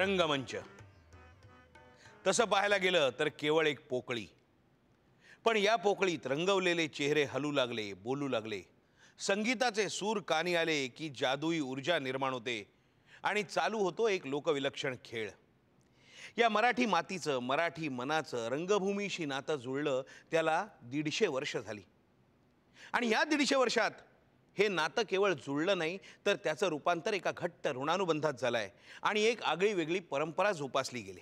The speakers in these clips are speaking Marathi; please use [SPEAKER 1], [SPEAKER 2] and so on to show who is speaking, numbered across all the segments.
[SPEAKER 1] रंगमंच. तसं पाहायला गेलं तर केवळ एक पोकळी. पण या पोकळीत रंगवलेले चेहरे हलू लागले बोलू लागले. संगीताचे सूर कानी आले की जादुई ऊर्जा निर्माण होते आणि चालू होतो एक लोकविलक्षण खेळ. या मराठी मातीचं मराठी मनाचं रंगभूमीशी नातं जुळलं त्याला दीडशे वर्ष झाली. आणि या दीडशे वर्षात हे नातं केवळ जुळलं नाही तर त्याचं रूपांतर एका घट्ट ऋणानुबंधात झालं आहे आणि एक आगळी वेगळी परंपरा जोपासली गेली.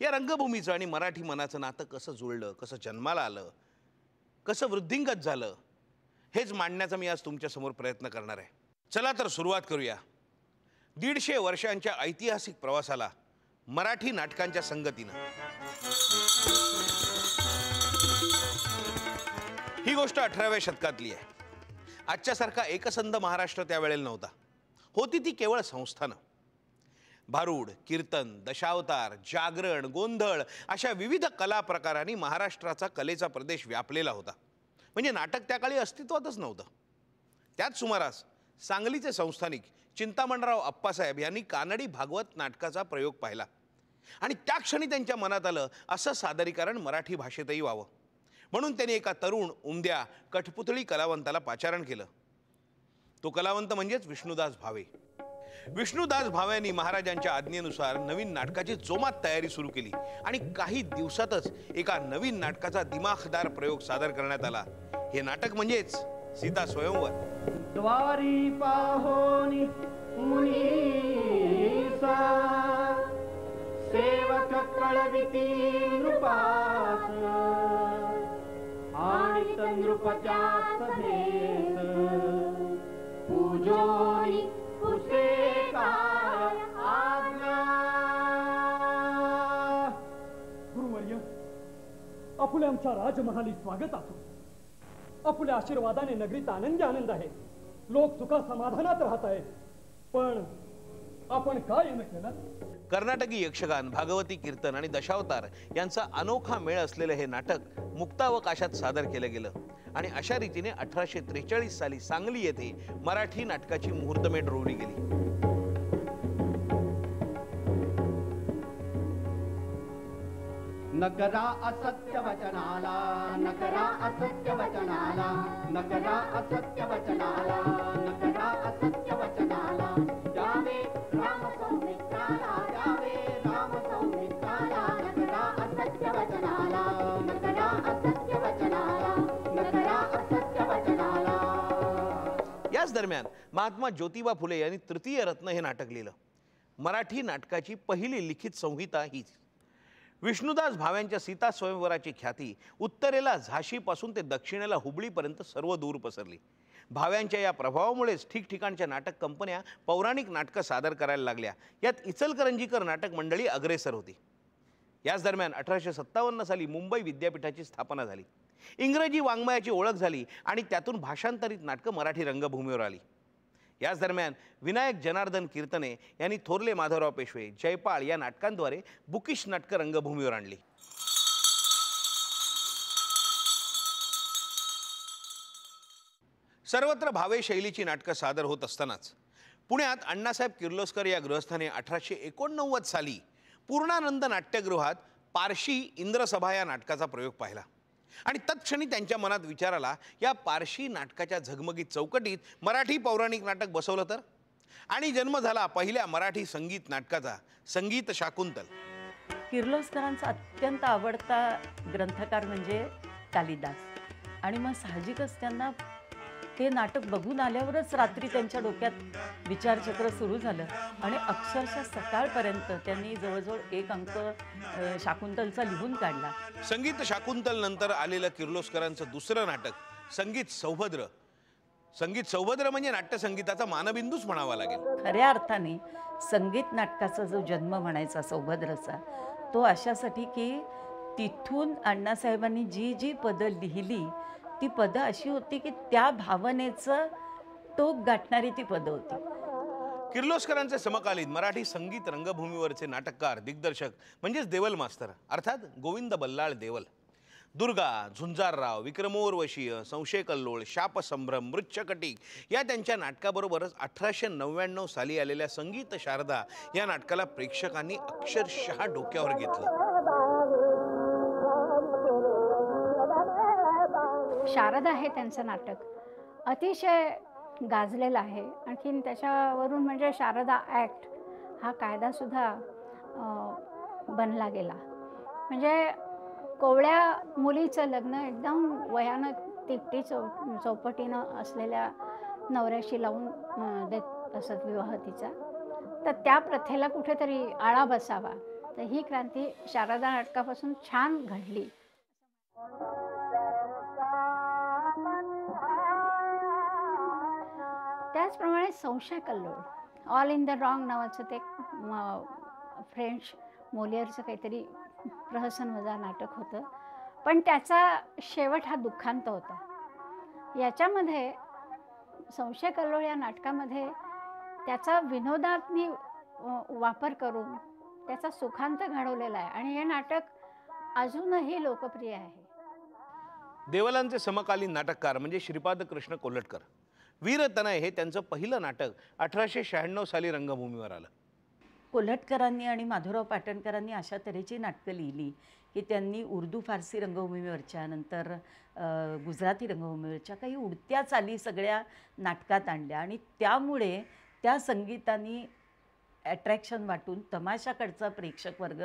[SPEAKER 1] या रंगभूमीचं आणि मराठी मनाचं नातं कसं जुळलं कसं जन्माला आलं कसं वृद्धिंगत झालं हेच मांडण्याचा मी आज तुमच्यासमोर प्रयत्न करणार आहे. चला तर सुरुवात करूया. दीडशे वर्षांच्या ऐतिहासिक प्रवासाला मराठी नाटकांच्या संगतीनं. ही गोष्ट अठराव्या शतकातली आहे. आजच्यासारखा एकसंध महाराष्ट्र त्यावेळेला नव्हता. होती ती केवळ संस्थानं. भारूड कीर्तन दशावतार जागरण गोंधळ अशा विविध कला प्रकारांनी महाराष्ट्राचा कलेचा प्रदेश व्यापलेला होता. म्हणजे नाटक त्या काळी अस्तित्वातच नव्हतं. त्याच सुमारास सांगलीचे संस्थानिक चिंतामणराव अप्पासाहेब यांनी कानडी भागवत नाटकाचा प्रयोग पाहिला. आणि त्या क्षणी त्यांच्या मनात आलं असं सादरीकरण मराठी भाषेतही व्हावं. म्हणून त्यांनी एका तरुण उमद्या कठपुतळी कलावंताला पाचारण केलं. तो कलावंत म्हणजेच विष्णुदास भावे. विष्णुदास भाव्यांनी महाराजांच्या आज्ञेनुसार नवीन नाटकाची जोमात तयारी सुरू केली आणि काही दिवसातच एका नवीन नाटकाचा दिमाखदार प्रयोग सादर करण्यात आला. हे नाटक म्हणजेच सीता स्वयंवर.
[SPEAKER 2] द्वारी पाहोनी मुनीसा सेवक कळविती नृपास. आणि तनृपच्या पूजोनी आज्ञा
[SPEAKER 3] गुरुवर्य आपल्या आमच्या राजमहाली स्वागत असो आपल्या आशीर्वादाने नगरीत आनंदी आनंद आहे. लोक सुखा समाधानात राहत आहेत. पण आपण काय येणं केलं?
[SPEAKER 1] कर्नाटकी यक्षगान भागवती कीर्तन आणि दशावतार यांचा अनोखा मेळ असलेलं हे नाटक मुक्तावकाशात सादर केलं गेलं. आणि अशा रीतीने अठराशे त्रेचाळीस साली सांगली येथे मराठी नाटकाची मुहूर्तमेढ रोवली गेली.
[SPEAKER 2] नकरा असत्य वचनाला नकरा असत्य वचनाला नकरा असत्य वचनाला नकरा असत्य वचनाला.
[SPEAKER 1] दरम्यान महात्मा ज्योतिबा फुले यांनी तृतीय रत्न हे नाटक लिहिलं. मराठी नाटकाची पहिली लिखित संहिता हीच. विष्णुदास भाव्यांच्या सीता स्वयंवराची ख्याती उत्तरेला झाशीपासून ते दक्षिणेला हुबळीपर्यंत सर्व दूर पसरली. भाव्यांच्या या प्रभावामुळेच ठिकठिकाणच्या नाटक कंपन्या पौराणिक नाटकं सादर करायला लागल्या. यात इचलकरंजीकर नाटक मंडळी अग्रेसर होती. याच दरम्यान अठराशे सत्तावन्न साली मुंबई विद्यापीठाची स्थापना झाली. इंग्रजी वाङ्मयाची ओळख झाली आणि त्यातून भाषांतरित नाटकं मराठी रंगभूमीवर आली. याच दरम्यान विनायक जनार्दन कीर्तने यांनी थोरले माधवराव पेशवे जयपाळ या नाटकांद्वारे बुकिश नाटकं रंगभूमीवर आणली. सर्वत्र भावे शैलीची नाटकं सादर होत असतानाच पुण्यात अण्णासाहेब किर्लोस्कर या गृहस्थाने अठराशे एकोणनव्वद साली पूर्णानंद नाट्यगृहात पारशी इंद्रसभा या नाटकाचा प्रयोग पाहिला. आणि तत्क्षणी त्यांच्या मनात विचार आला या पारशी नाटकाच्या झगमगीत चौकटीत मराठी पौराणिक नाटक बसवलं तर? आणि जन्म झाला पहिल्या मराठी संगीत नाटकाचा संगीत शाकुंतल.
[SPEAKER 4] किर्लोस्करांचा अत्यंत आवडता ग्रंथकार म्हणजे कालिदास. आणि मग साहजिकच त्यांना ते नाटक बघून आल्यावरच रात्री त्यांच्या डोक्यात विचारचक्र सुरू झालं. आणि अक्षरशः सकाळपर्यंत त्यांनी जवळजवळ एक अंक शाकुंतलचा लिहून काढला.
[SPEAKER 1] संगीत शाकुंतल नंतर आलेलं किर्लोस्करांचं दुसरं नाटक संगीत सौभद्र. संगीत सौभद्र म्हणजे नाट्यसंगीताचा मानबिंदूच म्हणावा लागेल.
[SPEAKER 4] खऱ्या अर्थाने संगीत नाटकाचा जो जन्म म्हणायचा सौभद्रचा तो अशासाठी की तिथून अण्णासाहेबांनी जी जी पदं लिहिली ती पदं अशी होती की त्या भावनेचं टोक गाठणारी ती पदं होती.
[SPEAKER 1] किर्लोस्करांचे समकालीन मराठी संगीत रंगभूमीवरचे नाटककार दिग्दर्शक म्हणजेच देवल मास्तर अर्थात गोविंद बल्लाळ देवल. दुर्गा झुंजारराव विक्रमोर्वशीय संशय कल्लोळ शापसंभ्रम मृच्छकटिक या त्यांच्या नाटकाबरोबरच अठराशे नव्याण्णव साली आलेल्या संगीत शारदा या नाटकाला प्रेक्षकांनी अक्षरशः डोक्यावर घेतलं.
[SPEAKER 5] शारदा आहे त्यांचं नाटक. अतिशय गाजलेलं आहे. आणखीन त्याच्यावरून म्हणजे शारदा ॲक्ट हा कायदासुद्धा बनला गेला. म्हणजे कोवळ्या मुलीचं लग्न एकदम वयानं तिपटी चौ चौपटीनं असलेल्या नवऱ्याशी लावून देत असत विवाह तिचा. तर त्या प्रथेला कुठेतरी आळा बसावा. तर ही क्रांती शारदा नाटकापासून छान घडली. त्याचप्रमाणे Sanshay Kallol. All in the wrong नावाचं ते फ्रेंच मोलियरचं काहीतरी प्रहसन वजा नाटक होतं. पण त्याचा शेवट हा दुःखांत होता. याच्यामध्ये संशय कल्लोळ या नाटकामध्ये त्याचा विनोदात्मी वापर करून त्याचा सुखांत घडवलेला आहे. आणि हे नाटक अजूनही लोकप्रिय आहे.
[SPEAKER 1] देवलांचे समकालीन नाटककार म्हणजे श्रीपाद कृष्ण कोल्हटकर वीरतनय हे त्यांचं पहिलं नाटक अठराशे शहाण्णव साली रंगभूमीवर आलं.
[SPEAKER 4] कोल्हटकरांनी आणि माधवराव पाटणकरांनी अशा तऱ्हेची नाटकं लिहिली की त्यांनी उर्दू फारसी रंगभूमीवरच्या नंतर गुजराती रंगभूमीवरच्या काही उडत्या चाली सगळ्या नाटकात आणल्या. आणि त्यामुळे त्या संगीतांनी ॲट्रॅक्शन वाटून तमाशाकडचा प्रेक्षक वर्ग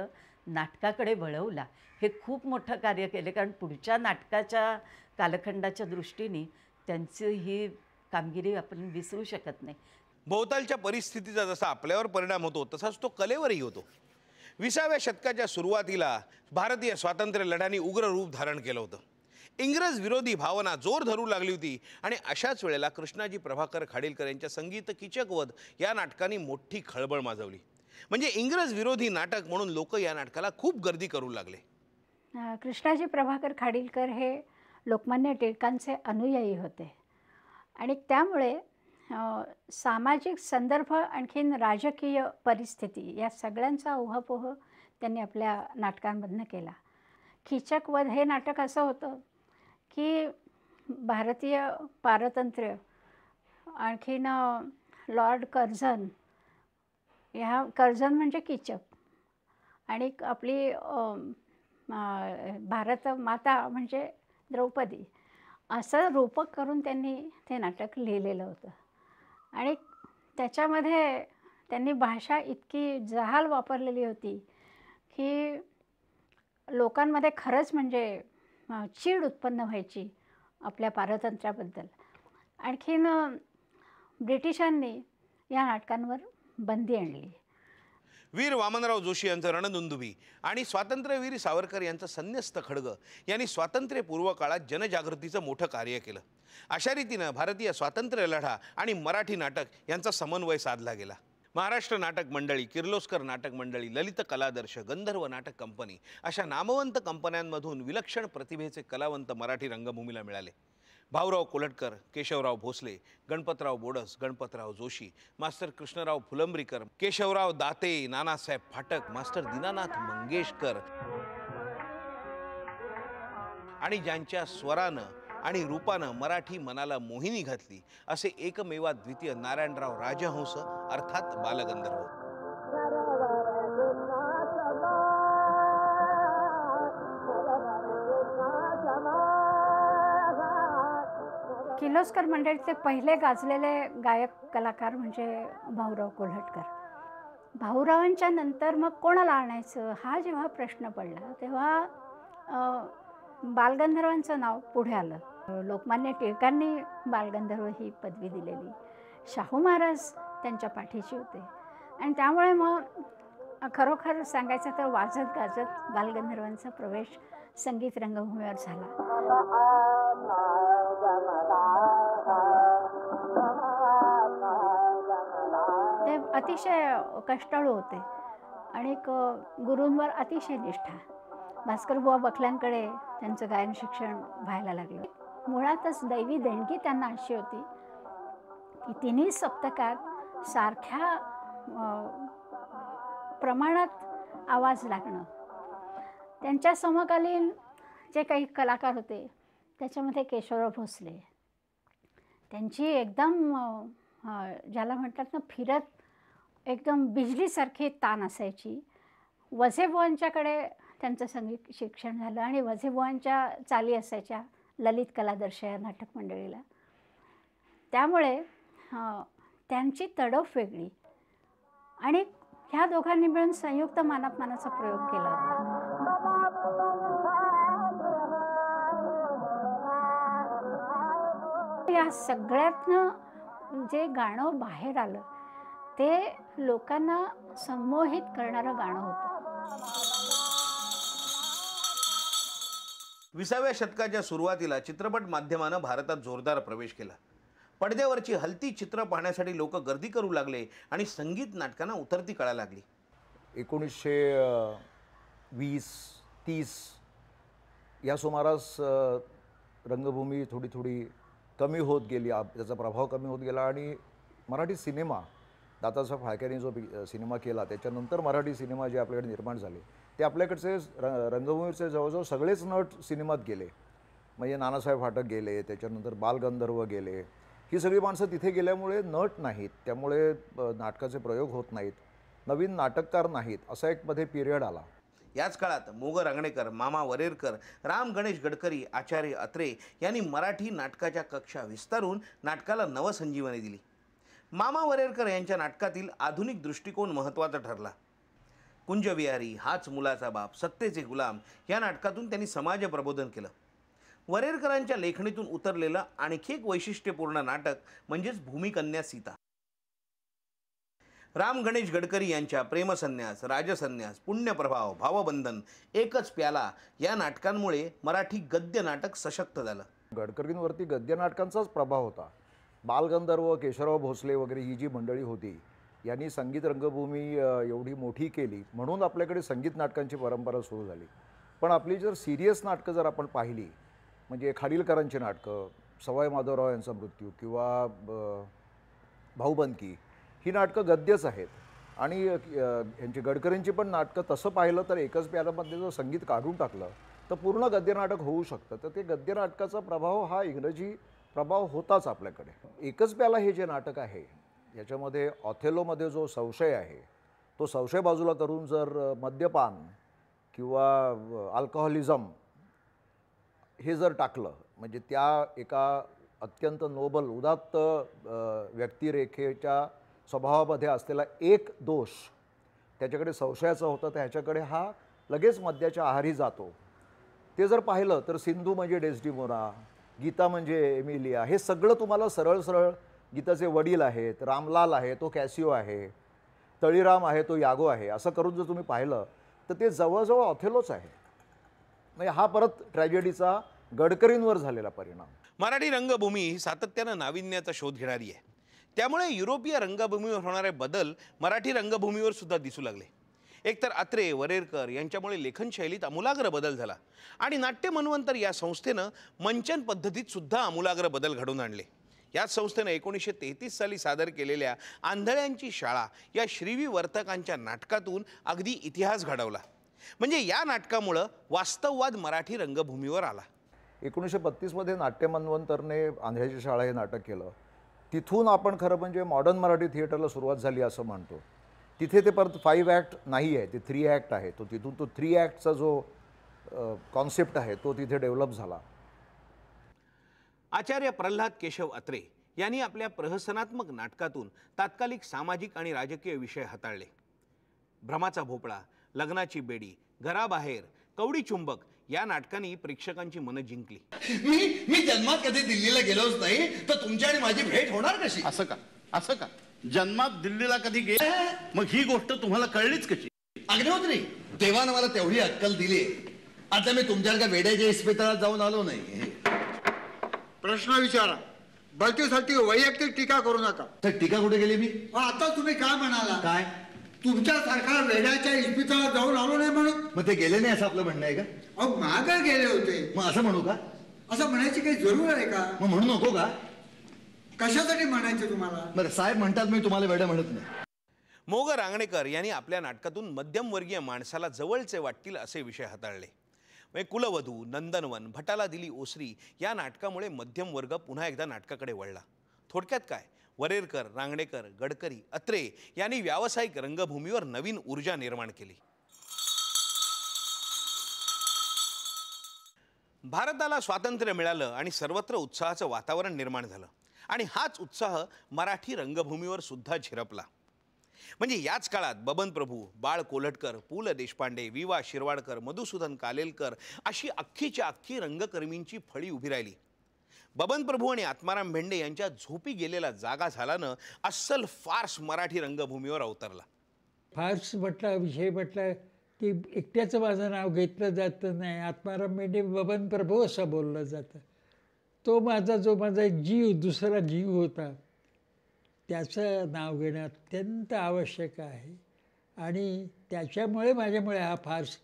[SPEAKER 4] नाटकाकडे वळवला. हे खूप मोठं कार्य केले कारण पुढच्या नाटकाच्या कालखंडाच्या दृष्टीने त्यांची ही कामगिरी आपण विसरू शकत नाही.
[SPEAKER 1] भोवतालच्या परिस्थितीचा जसा आपल्यावर परिणाम होतो तसाच तो कलेवरही होतो. विसाव्या शतकाच्या सुरुवातीला भारतीय स्वातंत्र्य लढ्याने उग्र रूप धारण केलं होतं. इंग्रज विरोधी भावना जोर धरू लागली होती आणि अशाच वेळेला कृष्णाजी प्रभाकर खाडीलकर यांच्या संगीत किचकवध या नाटकाने मोठी खळबळ माजवली. म्हणजे इंग्रज विरोधी नाटक म्हणून लोक या नाटकाला खूप गर्दी करू लागले.
[SPEAKER 5] कृष्णाजी प्रभाकर खाडीलकर हे लोकमान्य टिळकांचे अनुयायी होते. आणि त्यामुळे सामाजिक संदर्भ आणखीन राजकीय परिस्थिती या सगळ्यांचा ओहापोह त्यांनी आपल्या नाटकांमधनं केला. खिचकवध हे नाटक असं होतं की भारतीय पारतंत्र्य आणखीन लॉर्ड कर्झन ह्या कर्झन म्हणजे किचक आणि आपली भारत माता म्हणजे द्रौपदी. असं रूपक करून त्यांनी ते नाटक लिहिलेलं होतं. आणि त्याच्यामध्ये त्यांनी भाषा इतकी जहाल वापरलेली होती की लोकांमध्ये खरंच म्हणजे चीड उत्पन्न व्हायची आपल्या पारतंत्र्याबद्दल. आणखीन ब्रिटिशांनी या नाटकांवर बंदी आणली.
[SPEAKER 1] वीर वामनराव जोशी यांचं रणदुंदुभी आणि स्वातंत्र्यवीर सावरकर यांचं संन्यस्त खडग यांनी स्वातंत्र्यपूर्व काळात जनजागृतीचं मोठं कार्य केलं. अशा रीतीनं भारतीय स्वातंत्र्य लढा आणि मराठी नाटक यांचा समन्वय साधला गेला. महाराष्ट्र नाटक मंडळी किर्लोस्कर नाटक मंडळी ललित कलादर्श गंधर्व नाटक कंपनी अशा नामवंत कंपन्यांमधून विलक्षण प्रतिभेचे कलावंत मराठी रंगभूमीला मिळाले. भाऊराव कोलटकर केशवराव भोसले गणपतराव बोडस गणपतराव जोशी मास्टर कृष्णराव फुलंब्रीकर केशवराव दाते नानासाहेब फाटक मास्टर दीनानाथ मंगेशकर आणि ज्यांच्या स्वरानं आणि रूपानं मराठी मनाला मोहिनी घातली असे एकमेवा द्वितीय नारायणराव राजहंस अर्थात बालगंधर्व.
[SPEAKER 5] किर्लोस्कर मंडळीचे पहिले गाजलेले गायक कलाकार म्हणजे भाऊराव कोल्हटकर. भाऊरावांच्या नंतर मग कोणाला आणायचं? हा जेव्हा प्रश्न पडला तेव्हा बालगंधर्वांचं नाव पुढे आलं. लोकमान्य टिळकांनी बालगंधर्व ही पदवी दिलेली. शाहू महाराज त्यांच्या पाठीशी होते. आणि त्यामुळे मग खरोखर सांगायचं तर वाजत गाजत बालगंधर्वांचा प्रवेश संगीत रंगभूमीवर झाला. अतिशय कष्टाळू होते. आणि एक गुरूंवर अतिशय निष्ठा. भास्करबुवा बखल्यांकडे त्यांचं गायन शिक्षण व्हायला लागलं. मुळातच दैवी देणगी त्यांना अशी होती की तिन्ही सप्तकात सारख्या प्रमाणात आवाज लागणं. त्यांच्या समकालीन जे काही कलाकार होते त्याच्यामध्ये केशवराव भोसले. त्यांची एकदम ज्याला म्हणतात ना फिरत एकदम बिजलीसारखी तान असायची. वझेबुवांच्याकडे त्यांचं संगीत शिक्षण झालं आणि वझेबुवांच्या चाली असायच्या ललित कलादर्श या नाटक मंडळीला. त्यामुळे त्यांची तडफ वेगळी आणि ह्या दोघांनी मिळून संयुक्त मानापमानाचा प्रयोग केला होता. या सगळ्यातनं जे गाणं बाहेर आलं ते लोकांना संमोहित करणारं गाणं होतं.
[SPEAKER 1] विसाव्या शतकाच्या सुरुवातीला चित्रपट माध्यमानं भारतात जोरदार प्रवेश केला. पडद्यावरची हलती चित्र पाहण्यासाठी लोक गर्दी करू लागले आणि संगीत नाटकांना उतरती कळा लागली.
[SPEAKER 6] एकोणीसशे वीस तीस या सुमारास रंगभूमी थोडी थोडी कमी होत गेली. आप- त्याचा प्रभाव कमी होत गेला आणि मराठी सिनेमा दादासाहेब फाळक्यांनी जो सिनेमा केला त्याच्यानंतर मराठी सिनेमा जे आपल्याकडे निर्माण झाले ते आपल्याकडचे र रंगभूमीचे जवळजवळ सगळेच नट सिनेमात गेले. म्हणजे नानासाहेब फाटक गेले त्याच्यानंतर बालगंधर्व गेले. ही सगळी माणसं तिथे गेल्यामुळे नट नाहीत त्यामुळे नाटकाचे प्रयोग होत नाहीत नवीन नाटककार नाहीत असा एक मध्ये पिरियड आला.
[SPEAKER 1] याच काळात मोग रांगणेकर मामा वरेरकर राम गणेश गडकरी आचार्य अत्रे यांनी मराठी नाटकाच्या कक्षा विस्तारून नाटकाला नवसंजीवनी दिली. मामा वरेरकर यांच्या नाटकातील आधुनिक दृष्टिकोन महत्त्वाचा ठरला. कुंजविहारी हाच मुलाचा बाप सत्तेचे गुलाम या नाटकातून त्यांनी समाज प्रबोधन केलं. वरेरकरांच्या लेखणीतून उतरलेलं आणखी एक वैशिष्ट्यपूर्ण नाटक म्हणजेच भूमिकन्या सीता. राम गणेश गडकरी यांच्या प्रेमसन्यास राजसन्यास पुण्यप्रभाव भावबंधन एकच प्याला या नाटकांमुळे मराठी गद्य नाटक सशक्त झालं.
[SPEAKER 6] गडकरींवरती गद्य नाटकांचाच प्रभाव होता. बालगंधर्व केशवराव भोसले वगैरे ही जी मंडळी होती यांनी संगीत रंगभूमी एवढी मोठी केली. म्हणून आपल्याकडे संगीत नाटकांची परंपरा सुरू झाली. पण आपली जर सिरियस नाटकं जर आपण पाहिली म्हणजे खाडीलकरांची नाटकं सवाई माधवराव यांचा मृत्यू किंवा भाऊबंदकी ही नाटकं गद्यच आहेत. आणि यांची गडकरींची पण नाटकं तसं पाहिलं तर एकच प्यालामध्ये जर संगीत काढून टाकलं तर पूर्ण गद्यनाटक होऊ शकतं. तर ते गद्यनाटकाचा प्रभाव हा इंग्रजी प्रभाव होताच आपल्याकडे. एकच प्याला हे जे नाटक आहे याच्यामध्ये ऑथेलोमध्ये जो संशय आहे तो संशय बाजूला करून जर मद्यपान किंवा अल्कोहोलिझम हे जर टाकलं म्हणजे त्या एका अत्यंत नोबल उदात्त व्यक्तिरेखेच्या स्वभावामध्ये असलेला एक दोष त्याच्याकडे संशयाचा होता तर ह्याच्याकडे हा लगेच मद्याच्या आहारी जातो. ते जर पाहिलं तर सिंधू म्हणजे डेस्डिमोना गीता म्हणजे एमिलिया. हे सगळं तुम्हाला सरळ सरळ गीताचे वडील आहेत रामलाल आहे तो कॅसिओ आहे तळीराम आहे तो यागो आहे असं करून जर तुम्ही पाहिलं तर ते जवळजवळ ऑथेलोच आहे. म्हणजे हा परत ट्रॅजेडीचा गडकरींवर झालेला परिणाम.
[SPEAKER 1] मराठी रंगभूमी ही सातत्यानं नाविन्याचा शोध घेणारी आहे. त्यामुळे युरोपीय रंगभूमीवर होणारे बदल मराठी रंगभूमीवर सुद्धा दिसू लागले. एकतर अत्रे वरेरकर यांच्यामुळे लेखनशैलीत आमूलाग्र बदल झाला. आणि नाट्य मनवंतर या संस्थेनं मंचन पद्धतीत सुद्धा आमूलाग्र बदल घडून आणले. याच संस्थेनं एकोणीसशे तेहतीस साली सादर केलेल्या आंधळ्यांची शाळा या श्रीवी वर्तकांच्या नाटकातून अगदी इतिहास घडवला. म्हणजे या नाटकामुळं वास्तववाद मराठी रंगभूमीवर आला.
[SPEAKER 6] एकोणीसशे बत्तीसमध्ये नाट्य मनवंतरने आंधळ्याची शाळा हे नाटक केलं. तिथून आपण खरं म्हणजे मॉडर्न मराठी थिएटरला सुरुवात झाली असं म्हणतो. तिथे ते परत फाईव्ह ॲक्ट नाही आहे ते थ्री ॲक्ट आहे. तो तिथून तो थ्री ॲक्टचा जो कॉन्सेप्ट आहे तो तिथे डेव्हलप झाला.
[SPEAKER 1] आचार्य प्रल्हाद केशव अत्रे यांनी आपल्या प्रहसनात्मक नाटकातून तात्कालिक सामाजिक आणि राजकीय विषय हाताळले. भ्रमाचा भोपळा लग्नाची बेडी घराबाहेर कवडी चुंबक या नाटकांनी प्रेक्षकांची मनं जिंकली.
[SPEAKER 7] मी मी जन्मात कधी दिल्लीला गेलोच नाही तर तुमची आणि माझी भेट होणार कशी?
[SPEAKER 8] असं का? असं का? जन्मात दिल्लीला कधी गे मग ही गोष्ट तुम्हाला कळलीच कशी?
[SPEAKER 7] अग्निहोत्री देवानं मला तेवढी अक्कल दिली. आता मी तुमच्यासारख्या वेड्याच्या इस्पितळात जाऊन आलो नाही.
[SPEAKER 8] प्रश्न विचारा.
[SPEAKER 9] सलती वैयक्तिक टीका करू नका.
[SPEAKER 10] तर टीका कुठे गेली मी?
[SPEAKER 9] मग आता तुम्ही काय म्हणाला?
[SPEAKER 10] काय?
[SPEAKER 9] तुमच्यासारखा वेड्याच्या इस्पितळात जाऊन आलो नाही म्हणून?
[SPEAKER 10] मग ते गेले नाही असं आपलं म्हणणं आहे का?
[SPEAKER 9] अहो माग गेले होते.
[SPEAKER 10] मग असं म्हणू का?
[SPEAKER 9] असं म्हणायची काही जरूर आहे का?
[SPEAKER 10] मग म्हणू नको का?
[SPEAKER 9] कशासाठी म्हणायचे तुम्हाला?
[SPEAKER 10] बरं साहेब म्हणतात मी तुम्हाला वेडा म्हणत नाही.
[SPEAKER 1] मोग रांगणेकर यांनी आपल्या नाटकातून मध्यमवर्गीय माणसाला जवळचे वाटतील असे विषय हाताळले. म्हणजे कुलवधू नंदनवन भटाला दिली ओसरी या नाटकामुळे मध्यम वर्ग पुन्हा एकदा नाटकाकडे वळला. थोडक्यात काय? वरेरकर रांगणेकर गडकरी अत्रे यांनी व्यावसायिक रंगभूमीवर नवीन ऊर्जा निर्माण केली. भारताला स्वातंत्र्य मिळालं आणि सर्वत्र उत्साहाचं वातावरण निर्माण झालं. आणि हाच उत्साह मराठी रंगभूमीवर सुद्धा झिरपला. म्हणजे याच काळात बबन प्रभू बाळ कोल्हटकर पु ल देशपांडे वि वा शिरवाडकर मधुसूदन कालेलकर अशी अख्खीच्या अख्खी रंगकर्मींची फळी उभी राहिली. बबन प्रभू आणि आत्माराम भेंडे यांच्या झोपी गेलेला जागा झाल्यानं अस्सल फार्स मराठी रंगभूमीवर अवतरला.
[SPEAKER 11] फार्स म्हटला विषय म्हटला की एकट्याचं माझं नाव घेतलं जातं नाही. आत्माराम भेंडे बबन प्रभू असं बोललं जातं. तो माझा जो माझा एक जीव दुसरा जीव होता त्याचं नाव घेणं अत्यंत आवश्यक आहे. आणि त्याच्यामुळे माझ्यामुळे हा फार्स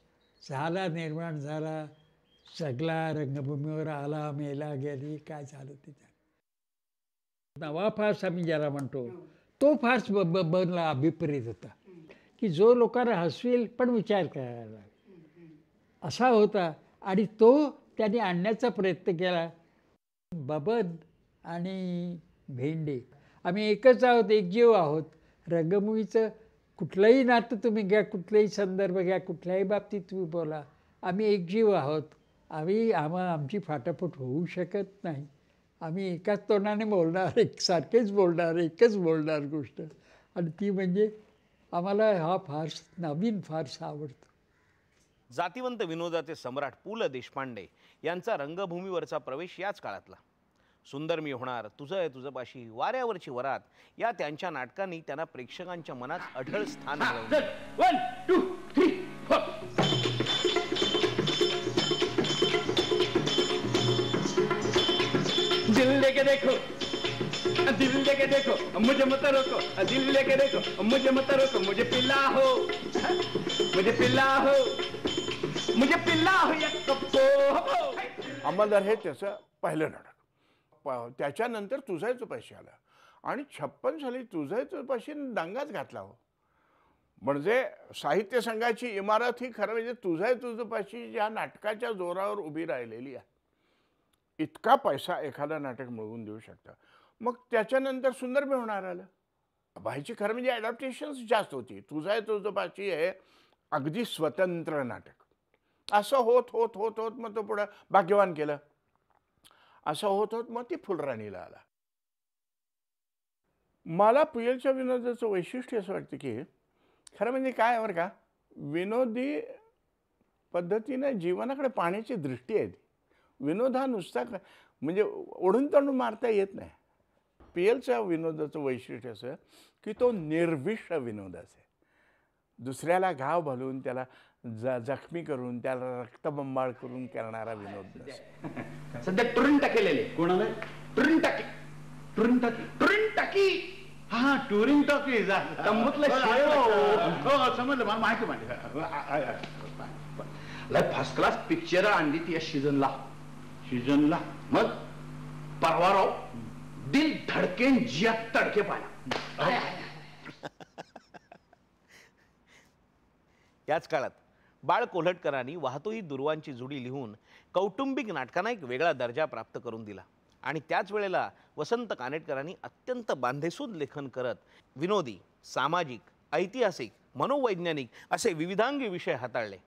[SPEAKER 11] झाला निर्माण झाला. जगला रंगभूमीवर आला मेला गेली काय झालं त्याच्या नवा फार्स आम्ही ज्याला म्हणतो तो फार्स ब ब- बनला अभिप्रेत होता. की जो लोकांना हसवेल पण विचार करायला असा होता. आणि तो त्याने आणण्याचा प्रयत्न केला. बबन आणि भेंडे. आम्ही एकच आहोत एक जीव आहोत. रंगभूमीचं कुठलंही नातं तुम्ही घ्या कुठलाही संदर्भ घ्या कुठल्याही बाबतीत तुम्ही बोला. आम्ही एक जीव आहोत. आम्ही आम्हा आमची फाटाफूट होऊ शकत नाही. आम्ही एकाच तोंडाने बोलणार एकसारखेच बोलणार एकच बोलणार गोष्ट. आणि ती म्हणजे आम्हाला हा फारस नवीन फारसा आवडतो.
[SPEAKER 1] जातिवंत विनोदाचे सम्राट पु ल देशपांडे यांचा रंगभूमीवरचा प्रवेश याच काळातला. सुंदर मी होणार तुझं आहे तुझं पाशी वाऱ्यावरची वरात या त्यांच्या नाटकांनी त्यांना प्रेक्षकांच्या मनात अढळ स्थान
[SPEAKER 8] दिल लेके देखो दिल लेके देखो मुझे मत रोको दिल लेके देखो मुझे मत रोको मुझे पिल्ला हो मुझे पिल्ला हो। म्हणजे पिल्ला
[SPEAKER 12] अंमलदार हे त्याचं पहिलं नाटक. प- त्याच्यानंतर तुझायचं पैसे आलं. आणि छप्पन साली तुझायचं पैसे दंगाच घातला हो. म्हणजे साहित्य संघाची इमारत ही खरं म्हणजे तुझाय तुझं पाशी या नाटकाच्या जोरावर उभी राहिलेली आहे. इतका पैसा एखादा नाटक मिळवून देऊ शकतं. मग त्याच्यानंतर सुंदर मी होणार आलं. बाईची खरं म्हणजे ॲडॅप्टेशन्स जास्त होती. तुझाय तुझं पाशी हे अगदी स्वतंत्र नाटक. असं होत होत होत होत मग तो पुढं भाग्यवान केलं. असं होत होत मग ती फुलराणीला आला. मला पुयलच्या विनोदाचं वैशिष्ट्य असं वाटतं की खरं म्हणजे काय आहे बरं का विनोदी पद्धतीने जीवनाकडे पाहण्याची दृष्टी आहे ती. विनोद हा नुसता म्हणजे ओढून तोंडून मारता येत नाही. पी एलच्या विनोदाचं वैशिष्ट्य असं की तो निर्विष विनोद असे दुसऱ्याला घाव घालून त्याला ज जखमी करून त्याला रक्तबंबाळ करून करणारा विनोद नसतो
[SPEAKER 8] सध्या टुरिन टाकेलेले कोणाला? टुरिन टाकी टुरिन टाकी टुरिन टाकी हा टुरिंग टॉकी तंबूतलं हो समजलं मला माहिती माहिती फर्स्ट क्लास पिक्चर आणली ती या सीझनला सीझनला मग परवा राव दिल धडकेन जिया तडके पाया
[SPEAKER 1] याच काळात. बाळ कोल्हटकरांनी वाहतोही दुर्वांची जुडी लिहून कौटुंबिक नाटकांना एक वेगळा दर्जा प्राप्त करून दिला. आणि त्याच वेळेला वसंत कानेटकरांनी अत्यंत बांधेसूद लेखन करत विनोदी सामाजिक ऐतिहासिक मनोवैज्ञानिक असे विविधांगी विषय हाताळले.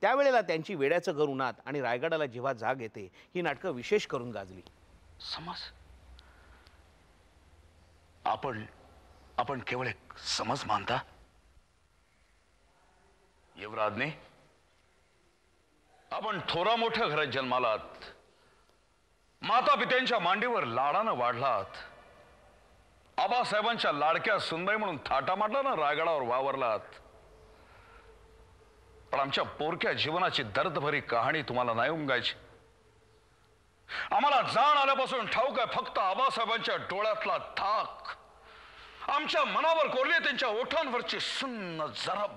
[SPEAKER 1] त्यावेळेला त्यांची वेड्याचं घर उन्हात आणि रायगडाला जेव्हा जाग येते ही नाटकं विशेष करून गाजली.
[SPEAKER 13] समज? आपण आपण केवळ एक समज मानता? युवराजने आपण थोरा मोठ्या घरात जन्मालात माता पित्यांच्या मांडीवर लाडानं वाढलात आबासाहेबांच्या लाडक्या सुनबाई म्हणून थाटा मारला ना रायगडावर वावरलात. पण आमच्या पोरक्या जीवनाची दर्दभरी कहाणी तुम्हाला नाही उमगायची. आम्हाला जाण आल्यापासून ठाऊक आहे फक्त आबासाहेबांच्या डोळ्यातला थाक आमच्या मनावर कोरली त्यांच्या ओठांवरची सुन्न जरब.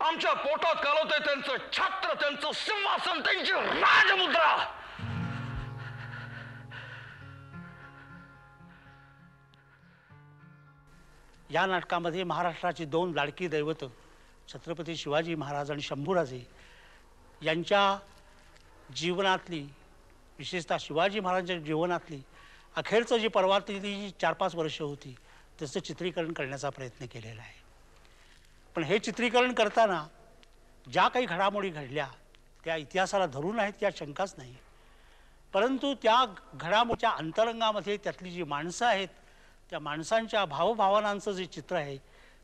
[SPEAKER 13] आमच्या पोटात कालवते त्यांचं छत्र त्यांचं सिंहासन त्यांची राजमुद्रा.
[SPEAKER 14] या नाटकामध्ये महाराष्ट्राची दोन लाडकी दैवत छत्रपती शिवाजी महाराज आणि शंभूराजे यांच्या जीवनातली विशेषतः शिवाजी महाराजांच्या जीवनातली अखेरचं जी पर्वातली जी चार पाच वर्ष होती त्याचं चित्रीकरण करण्याचा प्रयत्न केलेला आहे. पण हे चित्रीकरण करताना ज्या काही घडामोडी घडल्या त्या इतिहासाला धरून आहेत या शंकाच नाही. परंतु त्या घडामोडीच्या अंतरंगामध्ये त्यातली जी माणसं आहेत त्या माणसांच्या भावभावनांचं जे चित्र आहे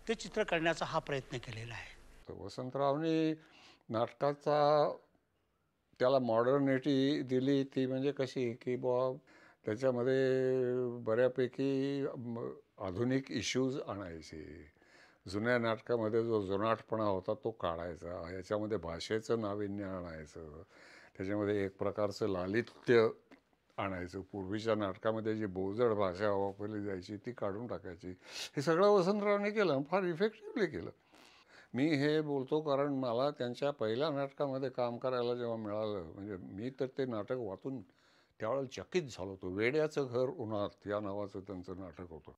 [SPEAKER 14] ते चित्र करण्याचा हा प्रयत्न केलेला आहे.
[SPEAKER 15] तर वसंतरावने नाटकाचा त्याला मॉडर्निटी दिली ती म्हणजे कशी? की बुवा त्याच्यामध्ये बऱ्यापैकी आधुनिक इश्यूज आणायचे. जुन्या नाटकामध्ये जो जुनाटपणा होता तो काढायचा. याच्यामध्ये भाषेचं नाविन्य आणायचं. त्याच्यामध्ये एक प्रकारचं लालित्य आणायचं. पूर्वीच्या नाटकामध्ये जी बोजड भाषा वापरली जायची ती काढून टाकायची. हे सगळं वसंतरावने केलं. फार इफेक्टिव्हली केलं. मी हे बोलतो कारण मला त्यांच्या पहिल्या नाटकामध्ये काम करायला जेव्हा मिळालं म्हणजे मी तर ते नाटक वाचून त्यावेळेला चकित झालो होतो. वेड्याचं घर उन्हात या नावाचं त्यांचं नाटक होतं.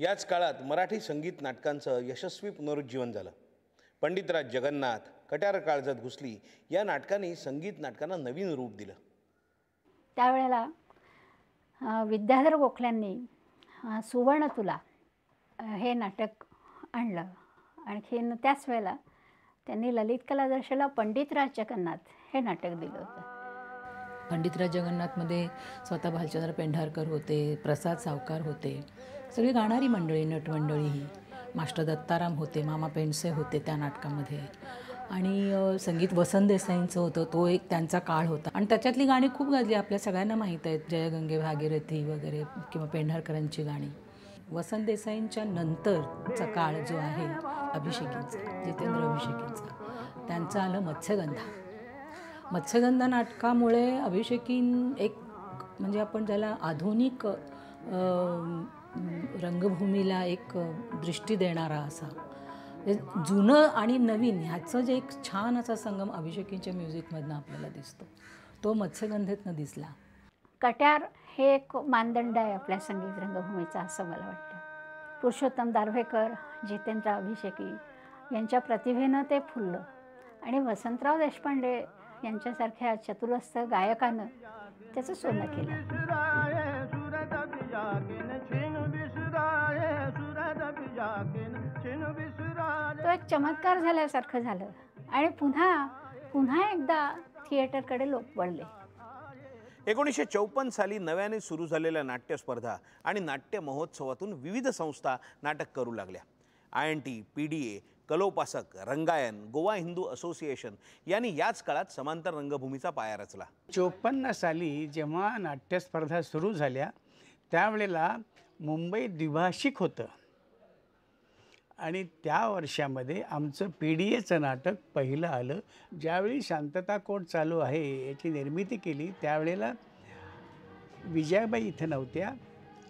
[SPEAKER 1] याच काळात मराठी संगीत नाटकांचं यशस्वी पुनरुज्जीवन झालं. पंडितराज जगन्नाथ कट्यार काळजात घुसली या नाटकांनी संगीत नाटकांना नवीन रूप दिलं.
[SPEAKER 5] त्यावेळेला विद्याधर गोखल्यांनी सुवर्ण तुला हे नाटक आणलं. आणखीन त्याच वेळेला त्यांनी ललित कला दर्शला पंडितराज जगन्नाथ हे नाटक दिलं होतं.
[SPEAKER 16] पंडितराज जगन्नाथमध्ये स्वतः भालचंद्र पेंढारकर होते प्रसाद सावकार होते. सगळी गाणारी मंडळी नटमंडळी ही. मास्टर दत्ताराम होते मामा पेंडसे होते त्या नाटकामध्ये. आणि संगीत वसंत देसाईंचं होतं तो एक त्यांचा काळ होता. आणि त्याच्यातली गाणी खूप गाजली आपल्या सगळ्यांना माहीत आहेत. जयगंगे भागीरथी वगैरे किंवा पेंढारकरांची गाणी. वसंत देसाईंच्या नंतरचा काळ जो आहे अभिषेकींचा जितेंद्र अभिषेकींचा. त्यांचं आलं मत्स्यगंधा. मत्स्यगंधा नाटकामुळे अभिषेकीन एक म्हणजे आपण ज्याला आधुनिक रंगभूमीला एक दृष्टी देणारा असा. जुनं आणि नवीन ह्याचं जे एक छान असा संगम अभिषेकींच्या म्युझिकमधनं आपल्याला दिसतो. तो मत्स्यगंधेतनं दिसला.
[SPEAKER 5] कट्यार हे एक मानदंड आहे आपल्या संगीत रंगभूमीचा असं मला वाटतं. पुरुषोत्तम दारव्हेकर जितेंद्र अभिषेकी यांच्या प्रतिभेनं ते फुललं. आणि वसंतराव देशपांडे यांच्यासारख्या चतुरस्थ गायकानं त्याचं सोनं केलं. तो एक चमत्कार झाल्यासारखं झालं. आणि पुन्हा पुन्हा एकदा थिएटरकडे लोक वळले.
[SPEAKER 1] एकोणीसशे चौपन्न साली नव्याने सुरू झालेल्या नाट्य स्पर्धा आणि नाट्य महोत्सवातून विविध संस्था नाटक करू लागल्या. I N T P D A Kalopasak Rangayan Goa Hindu association यांनी याच काळात समांतर रंगभूमीचा पाया रचला.
[SPEAKER 17] चोपन्न साली जेव्हा नाट्यस्पर्धा सुरू झाल्या त्यावेळेला मुंबई द्विभाषिक होतं. आणि त्या वर्षामध्ये आमचं पी डी एचं नाटक पहिलं आलं. ज्यावेळी शांतता कोट चालू आहे याची निर्मिती केली त्यावेळेला विजयाबाई इथं नव्हत्या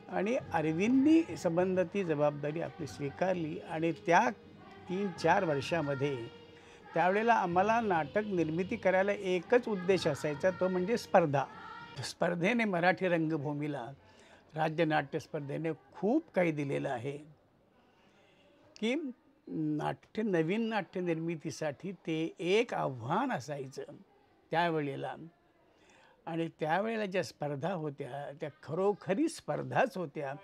[SPEAKER 17] आणि अरविंदनी संबंध ती जबाबदारी आपली स्वीकारली आणि त्या तीन चार वर्षामध्ये त्यावेळेला आम्हाला नाटक निर्मिती करायला एकच उद्देश असायचा तो म्हणजे स्पर्धा. स्पर्धेने मराठी रंगभूमीला राज्य नाट्य स्पर्धेने खूप काही दिलेलं आहे. की नाट्य नवीन नाट्य निर्मितीसाठी ते एक आव्हान असायचं त्यावेळेला. आणि त्यावेळेला ज्या स्पर्धा होत्या त्या खरोखरी स्पर्धाच होत्या.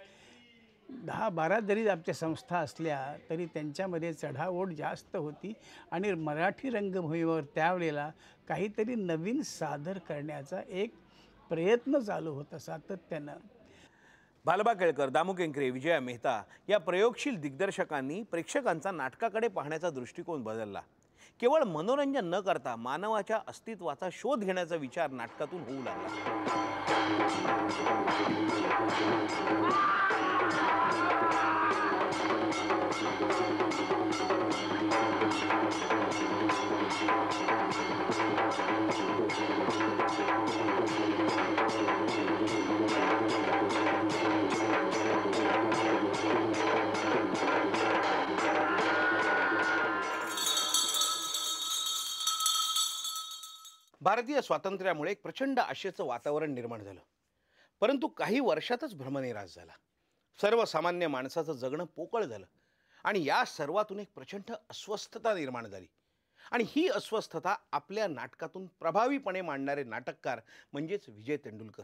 [SPEAKER 17] दहा बारा जरी आमच्या संस्था असल्या तरी त्यांच्यामध्ये चढाओढ जास्त होती. आणि मराठी रंगभूमीवर त्यावेळेला काहीतरी नवीन सादर करण्याचा एक प्रयत्न चालू होता सातत्यानं.
[SPEAKER 1] बालबा केळकर दामू केंकरे विजया मेहता या प्रयोगशील दिग्दर्शकांनी प्रेक्षकांचा नाटकाकडे पाहण्याचा दृष्टिकोन बदलला. केवळ मनोरंजन न करता मानवाच्या अस्तित्वाचा शोध घेण्याचा विचार नाटकातून होऊ लागला. भारतीय स्वातंत्र्यामुळे एक प्रचंड आशेचं वातावरण निर्माण झालं. परंतु काही वर्षातच भ्रमनिरास झाला. सर्वसामान्य माणसाचं जगणं पोकळ झालं आणि या सर्वातून एक प्रचंड अस्वस्थता निर्माण झाली. आणि ही अस्वस्थता आपल्या नाटकातून प्रभावीपणे मांडणारे नाटककार म्हणजेच विजय तेंडुलकर.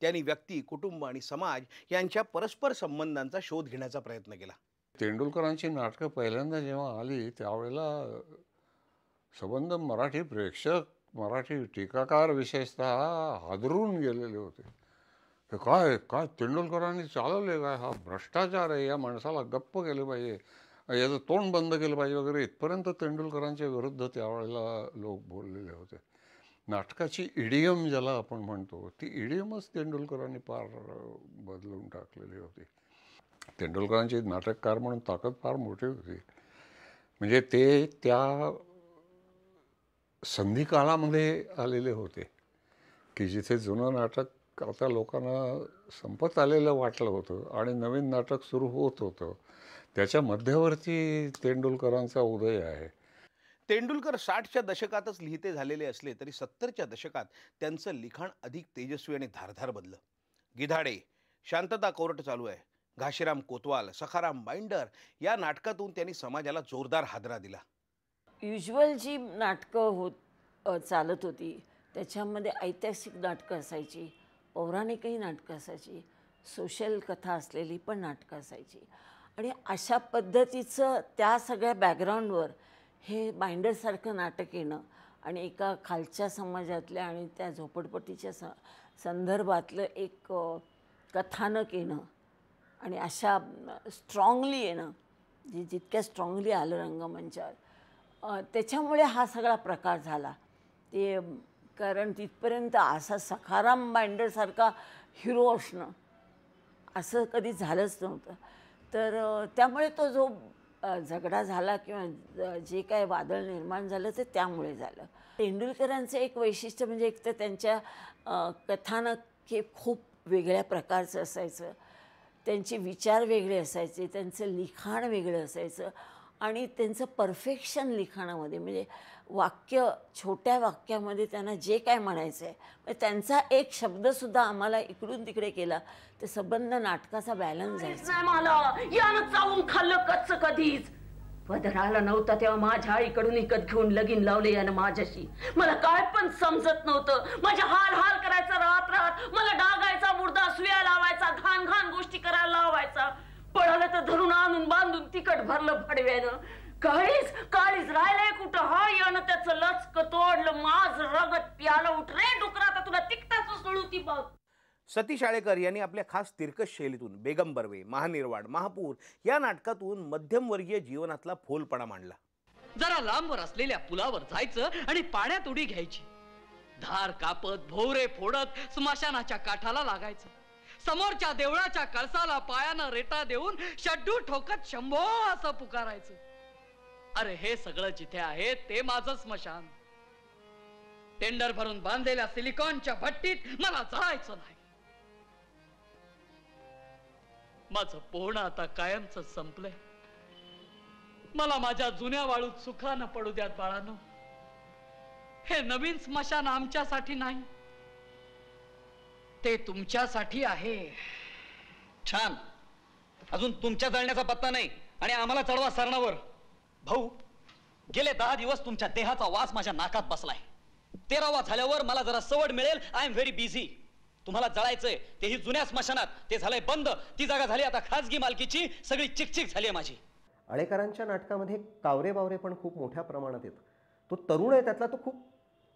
[SPEAKER 1] त्यांनी व्यक्ती कुटुंब आणि समाज यांच्या परस्पर संबंधांचा शोध घेण्याचा प्रयत्न केला.
[SPEAKER 15] तेंडुलकरांची नाटकं पहिल्यांदा जेव्हा आली त्यावेळेला संबंध मराठी प्रेक्षक मराठी टीकाकार विशेषतः हादरून गेलेले होते. हे काय काय तेंडुलकरांनी चालवले काय? हा भ्रष्टाचार आहे या माणसाला गप्प केलं पाहिजे याचं तोंड बंद केलं पाहिजे वगैरे. इथपर्यंत तेंडुलकरांच्या विरुद्ध त्यावेळेला लोक बोललेले होते. नाटकाची इडियम ज्याला आपण म्हणतो ती इडियमच तेंडुलकरांनी फार बदलून टाकलेली होती. तेंडुलकरांची नाटककार म्हणून ताकद फार मोठी होती. म्हणजे ते त्या संधी काळामध्ये आलेले होते की जिथे जुनं नाटक आता लोकांना संपत आलेलं वाटलं होतं आणि नवीन नाटक सुरू होत होतं त्याच्या मध्यवर्ती तेंडुलकरांचा उदय आहे.
[SPEAKER 1] तेंडुलकर साठच्या दशकातच लिहिते झालेले असले तरी सत्तरच्या दशकात त्यांचं लिखाण अधिक तेजस्वी आणि धारधार बदलं गिधाडे शांतता कोर्ट चालू आहे. घाशीराम कोतवाल सखाराम बाइंडर या नाटकातून त्यांनी समाजाला जोरदार हादरा दिला.
[SPEAKER 4] युज्युअल जी नाटकं होत चालत होती त्याच्यामध्ये ऐतिहासिक नाटकं असायची पौराणिकही नाटकं असायची सोशल कथा असलेली पण नाटकं असायची. आणि अशा पद्धतीचं त्या सगळ्या बॅकग्राऊंडवर हे बाइंडरसारखं नाटक येणं आणि एका खालच्या समाजातल्या आणि त्या झोपडपट्टीच्या स संदर्भातलं एक कथानक येणं आणि अशा स्ट्रॉंगली येणं जे जितक्या स्ट्रॉंगली आलं रंगमंचावर. त्याच्यामुळे हा सगळा प्रकार झाला. ते कारण तिथपर्यंत असा सखाराम बाइंडरसारखा हिरो असणं असं कधी झालंच नव्हतं. तर त्यामुळे तो जो झगडा झाला किंवा जे काय वादळ निर्माण झालं ते त्यामुळे झालं. तेंडुलकरांचं एक वैशिष्ट्य म्हणजे एक तर त्यांच्या कथानक हे खूप वेगळ्या प्रकारचं असायचं. त्यांचे विचार वेगळे असायचे त्यांचं लिखाण वेगळं असायचं. आणि त्यांचं परफेक्शन लिखाणामध्ये म्हणजे वाक्य छोट्या वाक्यामध्ये त्यांना जे काय म्हणायचं आहे म्हणजे त्यांचा एक शब्दसुद्धा आम्हाला इकडून तिकडे केला तर संबंध नाटकाचा बॅलन्स
[SPEAKER 18] नाही मला. यानं चावून खाल्लं कच्च कधीच पदराला नव्हता तेव्हा माझ्या आईकडून इकत घेऊन लगीन लावले यानं माझ्याशी. मला काय पण समजत नव्हतं. माझ्या हाल हाल करायचा रात रात मला डागायचा मुर्दा सुया लावायचा घाण घाण गोष्टी करायला लावायचा. पळालं तर धरून आणून बांधून तिकट भरलं भडव्यानं काळीच काळीच राहिलंय कुठं? हा यानं त्याचं लचक तोडलं माझ रगत प्यालं उठ रे डुकरा आता तुला तिकटाच सोडू ती बघ.
[SPEAKER 1] सतीश आळेकर यांनी आपल्या खास तिरकस शैलीतून बेगम बर्वे महानिर्वाण महापूर या नाटकातून मध्यमवर्गीय जीवनातला फोलपणा मांडला.
[SPEAKER 19] जरा लांबवर असलेल्या पुलावर जायचं आणि पाण्यात उडी घ्यायची. धार कापत भोवरे फोडत स्मशानाच्या काठाला लागायचं. समोरच्या देवळाच्या कळसाला पायानं रेटा देऊन शड्डू ठोकत शंभो असं पुकारायचं. अरे हे सगळं जिथे आहे ते माझं स्मशान. टेंडर भरून बांधलेल्या सिलिकॉनच्या भट्टीत मला जायचं नाही. माझं पोहणं आता कायमच संपलंय. मला माझ्या जुन्या वाळूत सुखानं पडू द्यात बाळानो. हे नवीन स्मशान आमच्यासाठी नाही. ते तुमच्यासाठी आहे.
[SPEAKER 20] छान. अजून तुमच्या जळण्याचा पत्ता नाही आणि आम्हाला चढवा सरणावर. भाऊ गेले दहा दिवस तुमच्या देहाचा वास माझ्या नाकात बसलाय. तेरावा झाल्यावर मला जरा सवड मिळेल. आय एम व्हेरी बिझी तुम्हाला जळायचंय. तेही जुन्या स्मशानात. ते झालंय बंद. ती जागा झाली आता खासगी मालकीची. सगळी चिकचिक झाली आहे माझी.
[SPEAKER 21] आळेकरांच्या नाटकामध्ये कावरे बावरे पण खूप मोठ्या प्रमाणात येतं तो तरुण आहे त्यातला तो खूप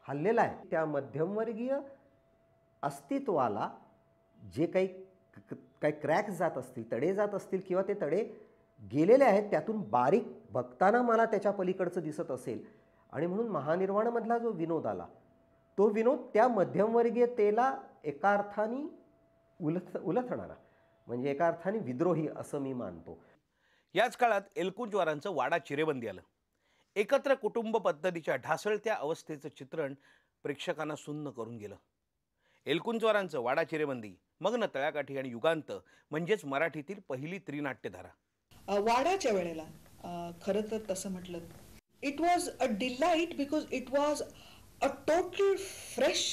[SPEAKER 21] हल्लेला आहे. त्या मध्यमवर्गीय अस्तित्वाला जे काही काही क्रॅक्स जात असतील तडे जात असतील किंवा ते तडे गेलेले आहेत त्यातून बारीक बघताना मला त्याच्या पलीकडचं दिसत असेल. आणि म्हणून महानिर्वाणमधला जो विनोद आला तो विनोद त्या मध्यमवर्गीयतेला एका अर्थाने उलथ उलथणारा. म्हणजे एका अर्थाने विद्रोही असं मी मानतो.
[SPEAKER 1] याच काळात एलकुंजवारांचं वाडा चिरेबंदी आलं. एकत्र कुटुंब पद्धतीच्या ढासळत्या अवस्थेचं चित्रण प्रेक्षकांना सुन्न करून गेलं. एलकुंचवारांचं वाडा चिरेबंदी मग्न तळ्याकाठी आणि युगांत म्हणजेच मराठीतील पहिली त्रिनाट्यधारा.
[SPEAKER 22] वाडाच्या वाड्याच्या वेळेला खरं तर तसं म्हटलं it was a delight because it was a total fresh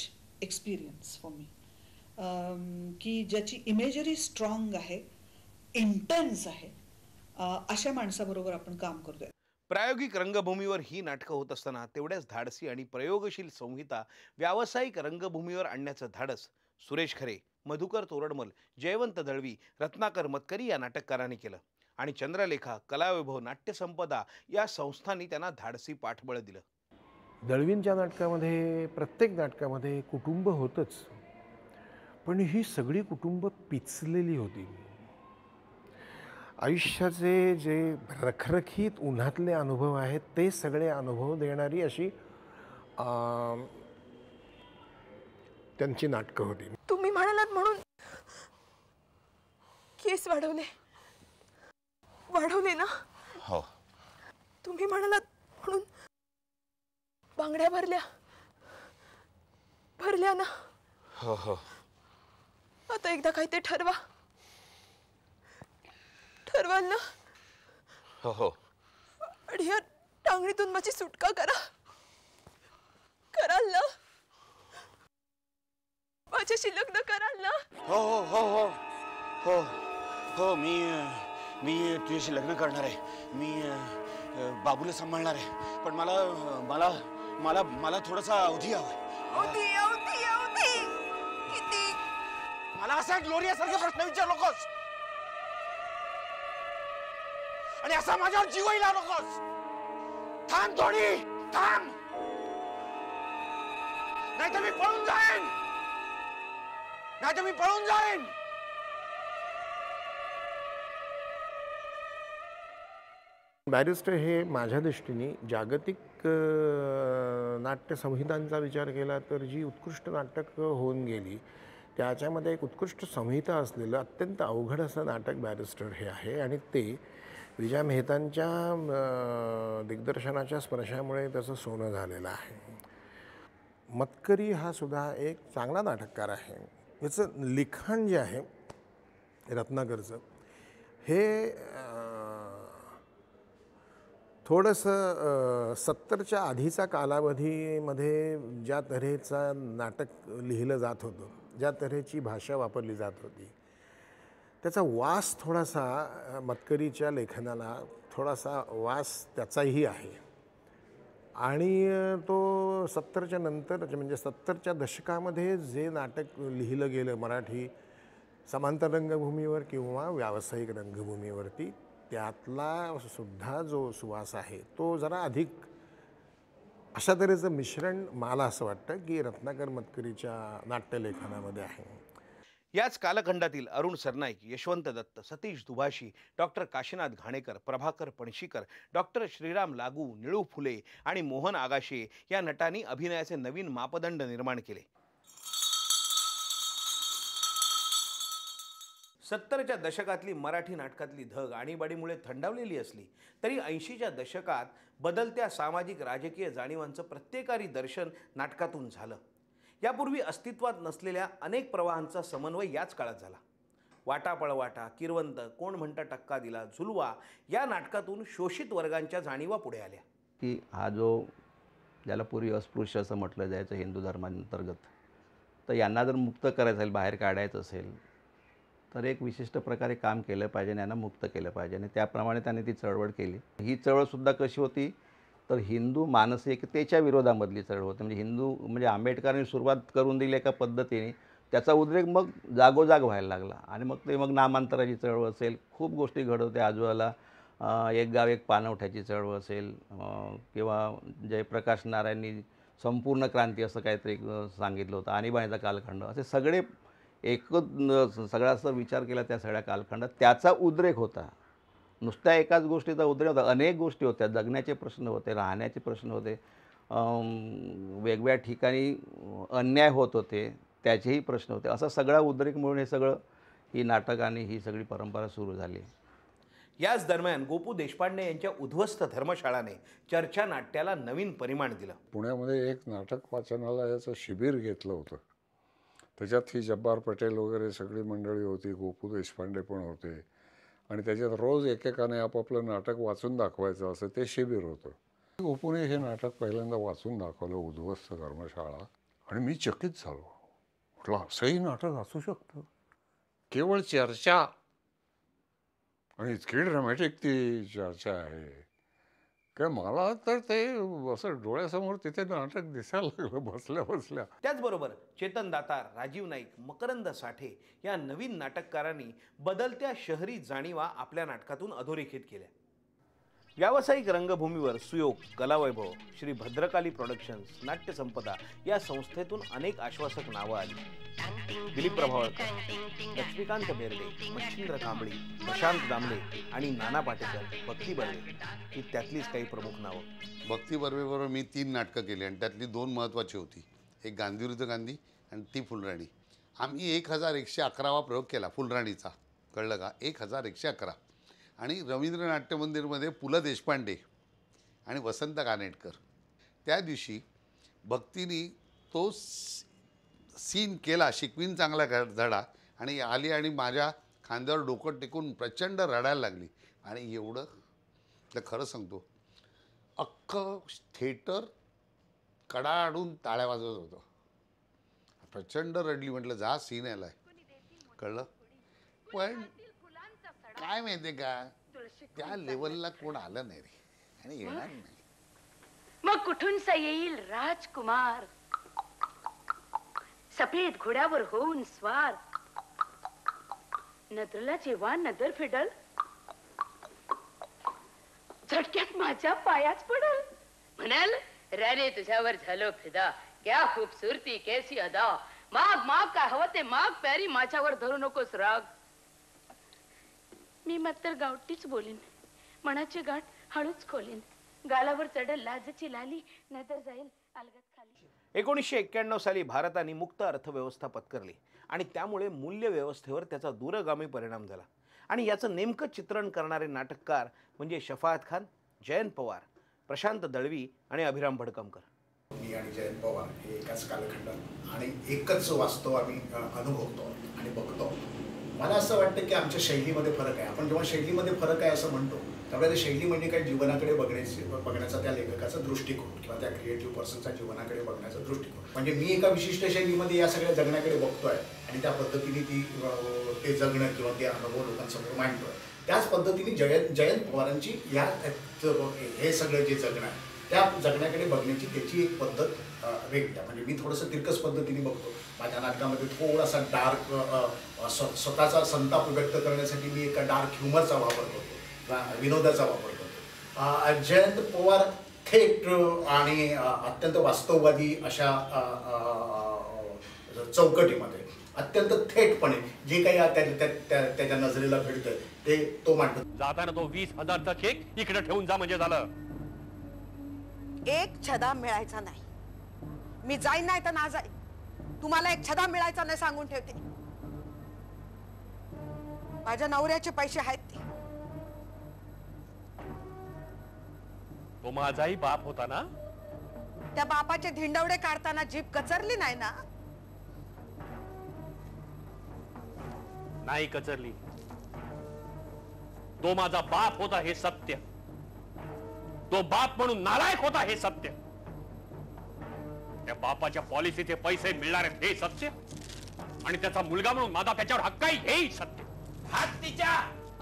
[SPEAKER 22] experience for me की ज्याची इमेजरी स्ट्रॉंग आहे इंटेन्स आहे अशा माणसाबरोबर आपण काम करतोय.
[SPEAKER 1] प्रायोगिक रंगभूमीवर ही नाटकं होत असताना तेवढ्याच धाडसी आणि प्रयोगशील संहिता व्यावसायिक रंगभूमीवर आणण्याचं धाडस. सुरेश खरे मधुकर तोरडमल जयवंत दळवी रत्नाकर मतकरी या नाटककारांनी केलं आणि चंद्रलेखा कलावैभव नाट्यसंपदा या संस्थांनी त्यांना धाडसी पाठबळ दिलं.
[SPEAKER 23] दळवींच्या नाटकामध्ये प्रत्येक नाटकामध्ये कुटुंब होतंच. पण ही सगळी कुटुंब पिचलेली होती. आयुष्याचे जे रखरखीत उन्हातले अनुभव आहेत ते सगळे अनुभव देणारी अशी अं, त्यांची नाटकं होती.
[SPEAKER 24] तुम्ही म्हणालात म्हणून केस वाढवले. वाढवले ना?
[SPEAKER 1] हो.
[SPEAKER 24] तुम्ही म्हणालात म्हणून बांगड्या भरल्या. भरल्या ना?
[SPEAKER 1] हो हो.
[SPEAKER 24] आता एकदा काय ते ठरवा. ठरवाल ना
[SPEAKER 1] हो हो.
[SPEAKER 24] आणि या टांगणीतून माझी सुटका करा. कराल ना. माझ्याशी लग्न कराल ना.
[SPEAKER 25] हो हो हो हो. हो हो मी मी तुझ्याशी लग्न करणार आहे. मी बाबूला सांभाळणार आहे. पण मला मला मला मला थोडासा अवधी हवा
[SPEAKER 24] अवधी अवधी अवधी. किती?
[SPEAKER 25] मला असा ग्लोरिया सारखे प्रश्न विचार आणि असा माझ्यावर जीवही लावू नकोस. थांब थोडी थांब. नाही तर मी पळून जाईन. नाही तर मी पळून जाईन.
[SPEAKER 23] बॅरिस्टर हे माझ्या दृष्टीने जागतिक नाट्यसंहितांचा विचार केला तर जी उत्कृष्ट नाटक होऊन गेली त्याच्यामध्ये एक उत्कृष्ट संहिता असलेलं अत्यंत अवघड असं नाटक बॅरिस्टर हे आहे. आणि ते विजय मेहतांच्या दिग्दर्शनाच्या स्पर्शामुळे त्याचं सोनं झालेलं आहे. मतकरी हा सुद्धा एक चांगला नाटककार आहे. याचं लिखाण जे आहे रत्नाकरचं हे थोडंसं सत्तरच्या आधीचा कालावधीमध्ये ज्या तऱ्हेचा नाटक लिहिलं जात होतं ज्या तऱ्हेची भाषा वापरली जात होती त्याचा वास थोडासा मतकरीच्या लेखनाला थोडासा वास त्याचाही आहे. आणि तो सत्तरच्या नंतर म्हणजे सत्तरच्या दशकामध्ये जे नाटक लिहिलं गेलं मराठी समांतर रंगभूमीवर किंवा व्यावसायिक रंगभूमीवरती त्यातला सुद्धा जो सुवास आहे तो जरा अधिक अशा तऱ्हेचं मिश्रण मला असं वाटतं की रत्नाकर मतकरीच्या नाट्यलेखनामध्ये आहे.
[SPEAKER 1] याच कालखंडातील अरुण सरनाईक यशवंत दत्त सतीश दुभाषी डॉक्टर काशीनाथ घाणेकर प्रभाकर पणशीकर डॉक्टर श्रीराम लागू निळू फुले आणि मोहन आगाशे या नटांनी अभिनयाचे नवीन मापदंड निर्माण केले. सत्तरच्या दशकातली मराठी नाटकातली धग आणीबाणीमुळे थंडावलेली असली तरी ऐंशीच्या दशकात बदलत्या सामाजिक राजकीय जाणीवांचं प्रत्येकारी दर्शन नाटकातून झालं. यापूर्वी अस्तित्वात नसलेल्या अनेक प्रवाहांचा समन्वय याच काळात झाला. वाटा पळवाटा किरवंत कोण म्हणता टक्का दिला झुलवा या नाटकातून शोषित वर्गांच्या जाणीवा पुढे आल्या.
[SPEAKER 26] की हा जो ज्याला पूर्वी अस्पृश्य असं म्हटलं जायचं हिंदू धर्मांतर्गत तर यांना जर मुक्त करायचं असेल बाहेर काढायचं असेल तर एक विशिष्ट प्रकारे काम केलं पाहिजे आणि यांना मुक्त केलं पाहिजे. आणि त्याप्रमाणे त्यांनी ती चळवळ केली. ही चळवळसुद्धा कशी होती? तर हिंदू मानसिकतेच्या विरोधामधली चळवळ होती. म्हणजे हिंदू म्हणजे आंबेडकरांनी सुरुवात करून दिली एका पद्धतीने. त्याचा उद्रेक मग जागोजाग व्हायला लागला. आणि मग ते मग नामांतराची चळवळ असेल खूप गोष्टी घडत होत्या आजूबाला एक गाव एक पानवठ्याची चळवळ असेल किंवा जयप्रकाश नारायणनी संपूर्ण क्रांती असं काहीतरी सांगितलं होतं. आणीबाणीचा कालखंड. असे सगळे एकच सगळा असं विचार केला त्या सगळ्या कालखंडात. त्याचा उद्रेक होता. नुसत्या एकाच गोष्टीचा उद्रेक होता. अनेक गोष्टी होत्या. जगण्याचे प्रश्न होते राहण्याचे प्रश्न होते. वेगवेगळ्या ठिकाणी अन्याय होत होते त्याचेही प्रश्न होते. असा सगळा उद्रेक म्हणून हे सगळं ही नाटक आणि ही सगळी परंपरा सुरू झाली.
[SPEAKER 1] याच दरम्यान गोपू देशपांडे यांच्या उद्ध्वस्त धर्मशाळाने चर्चा नाट्याला नवीन परिमाण दिलं.
[SPEAKER 15] पुण्यामध्ये एक नाटक वाचनालयाचं शिबिर घेतलं होतं. त्याच्यात ही जब्बार पटेल वगैरे सगळी मंडळी होती गोपू देशपांडे पण होते. आणि त्याच्यात रोज एकेकाने आपापलं नाटक वाचून दाखवायचं असं ते शिबिर होतं. गोपुने हे नाटक पहिल्यांदा वाचून दाखवलं उद्ध्वस्त कर्मशाळा. आणि मी चकित झालो. म्हटलं असंही नाटक असू शकतं. केवळ चर्चा. आणि इतकी ड्रमॅटिक ती चर्चा आहे. काय मला तर ते असं डोळ्यासमोर तिथे नाटक दिसायला लागलं बसल्या बसल्या.
[SPEAKER 1] त्याचबरोबर चेतन दातार राजीव नाईक मकरंद साठे या नवीन नाटककारांनी बदलत्या शहरी जाणीवा आपल्या नाटकातून अधोरेखित केल्या. व्यावसायिक रंगभूमीवर सुयोग कलावैभव श्री भद्रकाली प्रोडक्शन्स नाट्यसंपदा या संस्थेतून अनेक आश्वासक नावं आली. दिलीप प्रभावळकर लक्ष्मीकांत बेर्डे मच्छिंद्र कांबळी प्रशांत दामले आणि नाना पाटेकर भक्ती बर्वे ही त्यातलीच काही प्रमुख नावं.
[SPEAKER 27] भक्ती बर्वेबरोबर मी तीन नाटकं केली आणि त्यातली दोन महत्त्वाची होती. एक गांधी विरुद्ध गांधी आणि ती फुलराणी. आम्ही एक हजार एकशे अकरावा प्रयोग केला फुलराणीचा. कळलं का? एक हजार एकशे अकरा. आणि रवींद्र नाट्यमंदिरमध्ये पु ल देशपांडे आणि वसंत कानेटकर. त्या दिवशी भक्तीनी तो सीन केला शिकवीन चांगला घ- धडा आणि आली आणि माझ्या खांद्यावर डोकं टेकून प्रचंड रडायला लागली. आणि एवढं तर खरं सांगतो अख्खं थिएटर कडाडून टाळ्या वाजवत होतं. प्रचंड रडली म्हटलं जा सीन यायला कळलं? पण काय माहिती का? त्या लेवलला कोण आलं नाही रे. आणि येणार नाही.
[SPEAKER 18] मग कुठूनसा येईल राजकुमार? सफेद घोड्यावर होऊन स्वार. नदरला जेव्हा नदर फिडल झटक्यात माझ्या पायाच पडल. म्हणाल राणे तुझ्यावर झालो फिदा. क्या खूबसूरती कैसी अदा. माग माग काय हवं ते माग प्यारी माझ्यावर धरू नकोस राग. मी मात्र गावटीच बोलीन. मनाची गाठ हळूच खोलीन. गालावर चढल लाजची लाली नजर जाईल अलगत खाली.
[SPEAKER 1] एकोणीसशे एक्क्याण्णव साली भारताने मुक्त अर्थव्यवस्था पत्करली आणि त्यामुळे मूल्य व्यवस्थेवर त्याचा दूरगामी परिणाम झाला. आणि याचं नेमकं चित्रण करणारे नाटककार म्हणजे शफाअत खान जयंत पवार प्रशांत दळवी आणि अभिराम भडकमकर.
[SPEAKER 28] मी आणि जयंत पवार हे एकाच कालखंडात आणि एकच वास्तव आम्ही अनुभवतो आणि बघतो. मला असं वाटतं की आमच्या शैलीमध्ये फरक आहे. आपण जेव्हा शैलीमध्ये फरक आहे असं म्हणतो त्यामुळे शैली म्हणजे काय जीवनाकडे बघण्याची बघण्याचा त्या लेखकाचा दृष्टिकोन किंवा त्या क्रिएटिव्ह पर्सनचा जीवनाकडे बघण्याचा दृष्टिकोन. म्हणजे मी एका विशिष्ट शैलीमध्ये या सगळ्या जगण्याकडे बघतोय आणि त्या पद्धतीने ती ते जगणं किंवा ते अनुभव लोकांसमोर मांडतोय. त्याच पद्धतीने जयंत जयंत पवारांची या हे सगळं जे जगणं आहे त्या जगण्याकडे बघण्याची त्याची एक पद्धत वेगळ्या वेगळी आहे. म्हणजे मी थोडंसं तिरकस पद्धतीने बघतो. माझ्या नाटकामध्ये थोडासा डार्क स्वतःचा संताप व्यक्त करण्यासाठी मी एका डार्क ह्युमरचा वापर करतो विनोदाचा वापर करतो. जयंत पवार थेट आणि अत्यंत वास्तववादी अशा अ, चौकटीमध्ये. अत्यंत थेटपणे जे काही त्या- त्या- त्याच्या नजरेला भेटतं ते तो मांडतो.
[SPEAKER 29] जाताना तो वीस हजारचा चेक इकडे ठेवून जा म्हणजे झालं.
[SPEAKER 30] एक छदा मिळायचा नाही. मी जाईन नाही तर ना जाईन. तुम्हाला एक छदा मिळायचा नाही सांगून ठेवते. माझ्या नवऱ्याचे पैसे आहेत ते.
[SPEAKER 29] तो माझाही बाप होता ना?
[SPEAKER 30] त्या बापाचे धिंडवडे काढताना जीप कचरली नाही ना?
[SPEAKER 29] नाही कचरली. तो माझा बाप होता हे सत्य. तो बाप म्हणून नालायक होता हे सत्य. त्या बापाच्या पॉलिसीचे पैसे मिळणार आहेत हे सत्य. आणि त्याचा मुलगा म्हणून माझा त्याच्यावर हक्काही हेही सत्य.
[SPEAKER 31] हात तिच्या.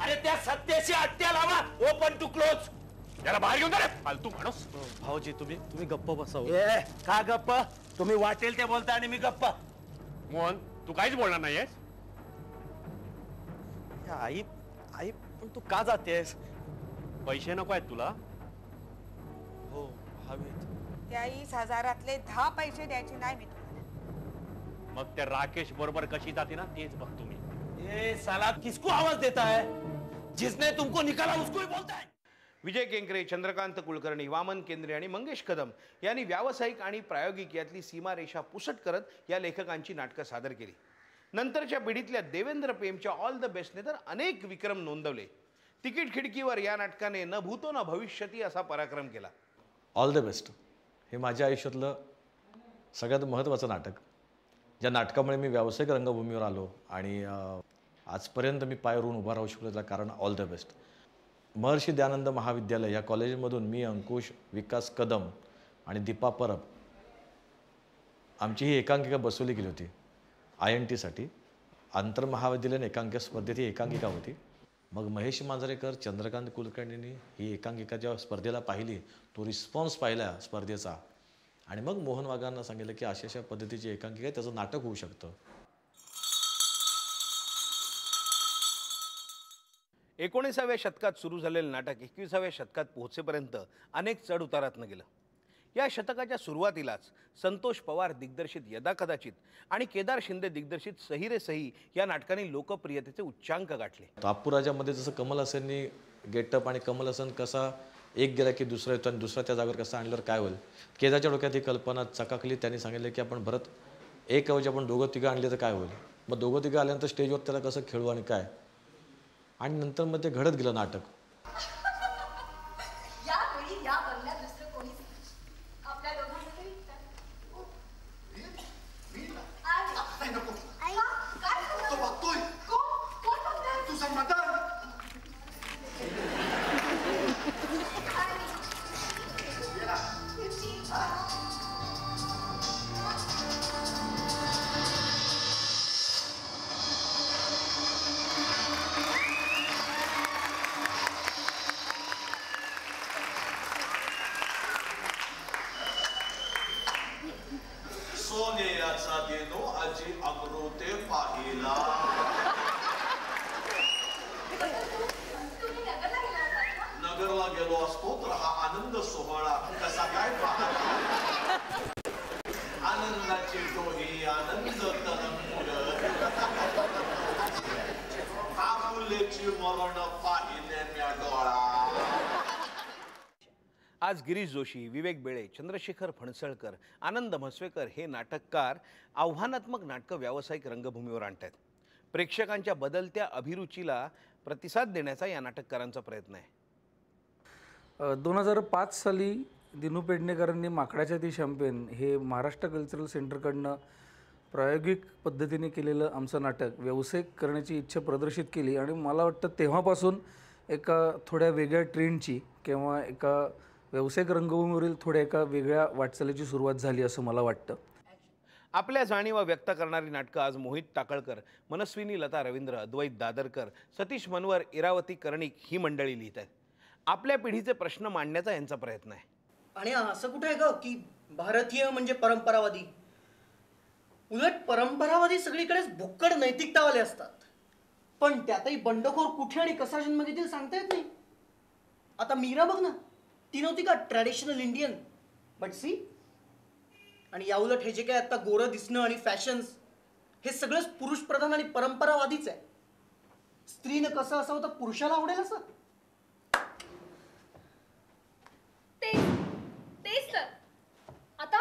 [SPEAKER 31] अरे त्या सत्याशी अट्ट्या लावा. ओपन टू क्लोज
[SPEAKER 29] त्याला बाहेर घेऊन जा फालतू माणूस.
[SPEAKER 31] भाऊजी तुम्ही तुम्ही गप्प बसाव. ए का गप्प? तुम्ही वाटेल ते बोलता आणि मी गप्प.
[SPEAKER 29] मोहन तू काहीच बोलणार नाहीयेस?
[SPEAKER 31] आई आई पण तू का जातेस?
[SPEAKER 29] पैसे नको आहेत तुला.
[SPEAKER 31] हवेत.
[SPEAKER 30] हजारातले दहा पैसे द्यायचे नाही मी तुम्हाला.
[SPEAKER 29] मग त्या राकेश बरोबर कशी जाते ना तेच बघतो मी
[SPEAKER 31] ए साला किसको आवाज देता है? जिसने तुमको निकाला उसको ही बोलता है.
[SPEAKER 1] विजय केंकरे चंद्रकांत कुलकर्णी वामन केंद्रे आणि मंगेश कदम यांनी व्यावसायिक आणि प्रायोगिक यातली सीमारेषा पुसट करत या लेखकांची नाटकं सादर केली. नंतरच्या पिढीतल्या देवेंद्र पेमच्या ऑल द बेस्टने तर अनेक विक्रम नोंदवले. तिकीट खिडकीवर या नाटकाने न भूतो न भविष्यती असा पराक्रम केला.
[SPEAKER 32] ऑल द बेस्ट हे माझ्या आयुष्यातलं सगळ्यात महत्त्वाचं नाटक. ज्या नाटकामुळे मी व्यावसायिक रंगभूमीवर आलो आणि आजपर्यंत मी पाय रोवून उभा राहू शकलो त्याला कारण all the best Maharshi Dayanand महाविद्यालय या कॉलेजमधून मी अंकुश विकास कदम आणि दीपा परब आमची ही एकांकिका बसवली गेली होती. आय एन टीसाठी आंतरमहाविद्यालयीन एकांकिका स्पर्धेत ही एकांकिका होती. मग महेश मांजरेकर चंद्रकांत कुलकर्णींनी ही एकांकिका जेव्हा स्पर्धेला पाहिली. तो रिस्पॉन्स पाहिला स्पर्धेचा. आणि मग मोहन वाघांना सांगितलं की अशा अशा पद्धतीची एकांकिका आहे त्याचं नाटक होऊ शकतं.
[SPEAKER 1] एकोणीसाव्या शतकात सुरू झालेलं नाटक एकविसाव्या शतकात पोहोचेपर्यंत अनेक चढ उतारातनं गेलं. या शतकाच्या सुरुवातीलाच संतोष पवार दिग्दर्शित यदा कदाचित आणि केदार शिंदे दिग्दर्शित सही रे सही या नाटकांनी लोकप्रियतेचे उच्चांक गाठले.
[SPEAKER 32] तापूराजामध्ये जसं कमल हसननी गेटअप आणि कमल हसन कसा एक गेला की दुसरा येतो आणि दुसरा त्या जागेवर कसा आणल्यावर काय होईल? केदाच्या डोक्यात ही कल्पना चकाकली त्यांनी सांगितलं की आपण भरत एक ऐवजी आपण दोघं तिघं आणले तर काय होईल? मग दोघं तिघं आल्यानंतर स्टेजवर त्याला कसं खेळू आणि काय? आणि नंतर मग ते घडत गेलं नाटक.
[SPEAKER 33] नगरला गेलो असतो तर हा आनंद सोहळा कसा काय पाहतो? आनंदाची डोही आनंद तरंगुल आपुलेची मरण पाहिले म्या डोळा.
[SPEAKER 1] आज गिरीश जोशी विवेक बेळे चंद्रशेखर फणसळकर आनंद म्हस्वेकर हे नाटककार आव्हानात्मक नाटकं व्यावसायिक रंगभूमीवर आणत आहेत प्रेक्षकांच्या बदलत्या अभिरुचीला प्रतिसाद देण्याचा या नाटककारांचा प्रयत्न आहे.
[SPEAKER 34] दोन हजार पाच साली दिनू पेडणेकरांनी माकडाच्या ती शॅम्पेन हे महाराष्ट्र कल्चरल सेंटरकडनं प्रायोगिक पद्धतीने केलेलं आमचं नाटक व्यावसायिक करण्याची इच्छा प्रदर्शित केली आणि मला वाटतं तेव्हापासून एका थोड्या वेगळ्या ट्रेंडची किंवा एका व्यावसायिक रंगभूमीवरील थोड्या एका वेगळ्या वाटचालीची सुरुवात झाली असं मला वाटतं.
[SPEAKER 1] आपल्या जाणीवा व्यक्त करणारी नाटकं आज मोहित टाकळकर मनस्विनी लता रवींद्र अद्वैत दादरकर सतीश मनवर इरावती कर्णिक ही मंडळी लिहित आहेत. आपल्या पिढीचे प्रश्न मांडण्याचा यांचा प्रयत्न आहे.
[SPEAKER 35] आणि असं कुठं आहे ग की भारतीय म्हणजे परंपरावादी? उलट परंपरावादी सगळीकडेच भुक्कड नैतिकतावाले असतात. पण त्यातही बंडखोर कुठे आणि कसा जन्म घेतील सांगता येत नाही. आता मीरा बघ ना ती नव्हती का ट्रॅडिशनल इंडियन बट सी आणि या उलट हे जे काय आता गोरं दिसणं आणि फॅशन्स हे सगळंच पुरुषप्रधान आणि परंपरावादीच आहे. स्त्रीनं कसं असावं तर पुरुषाला आवडेल असं
[SPEAKER 24] तेच तर आता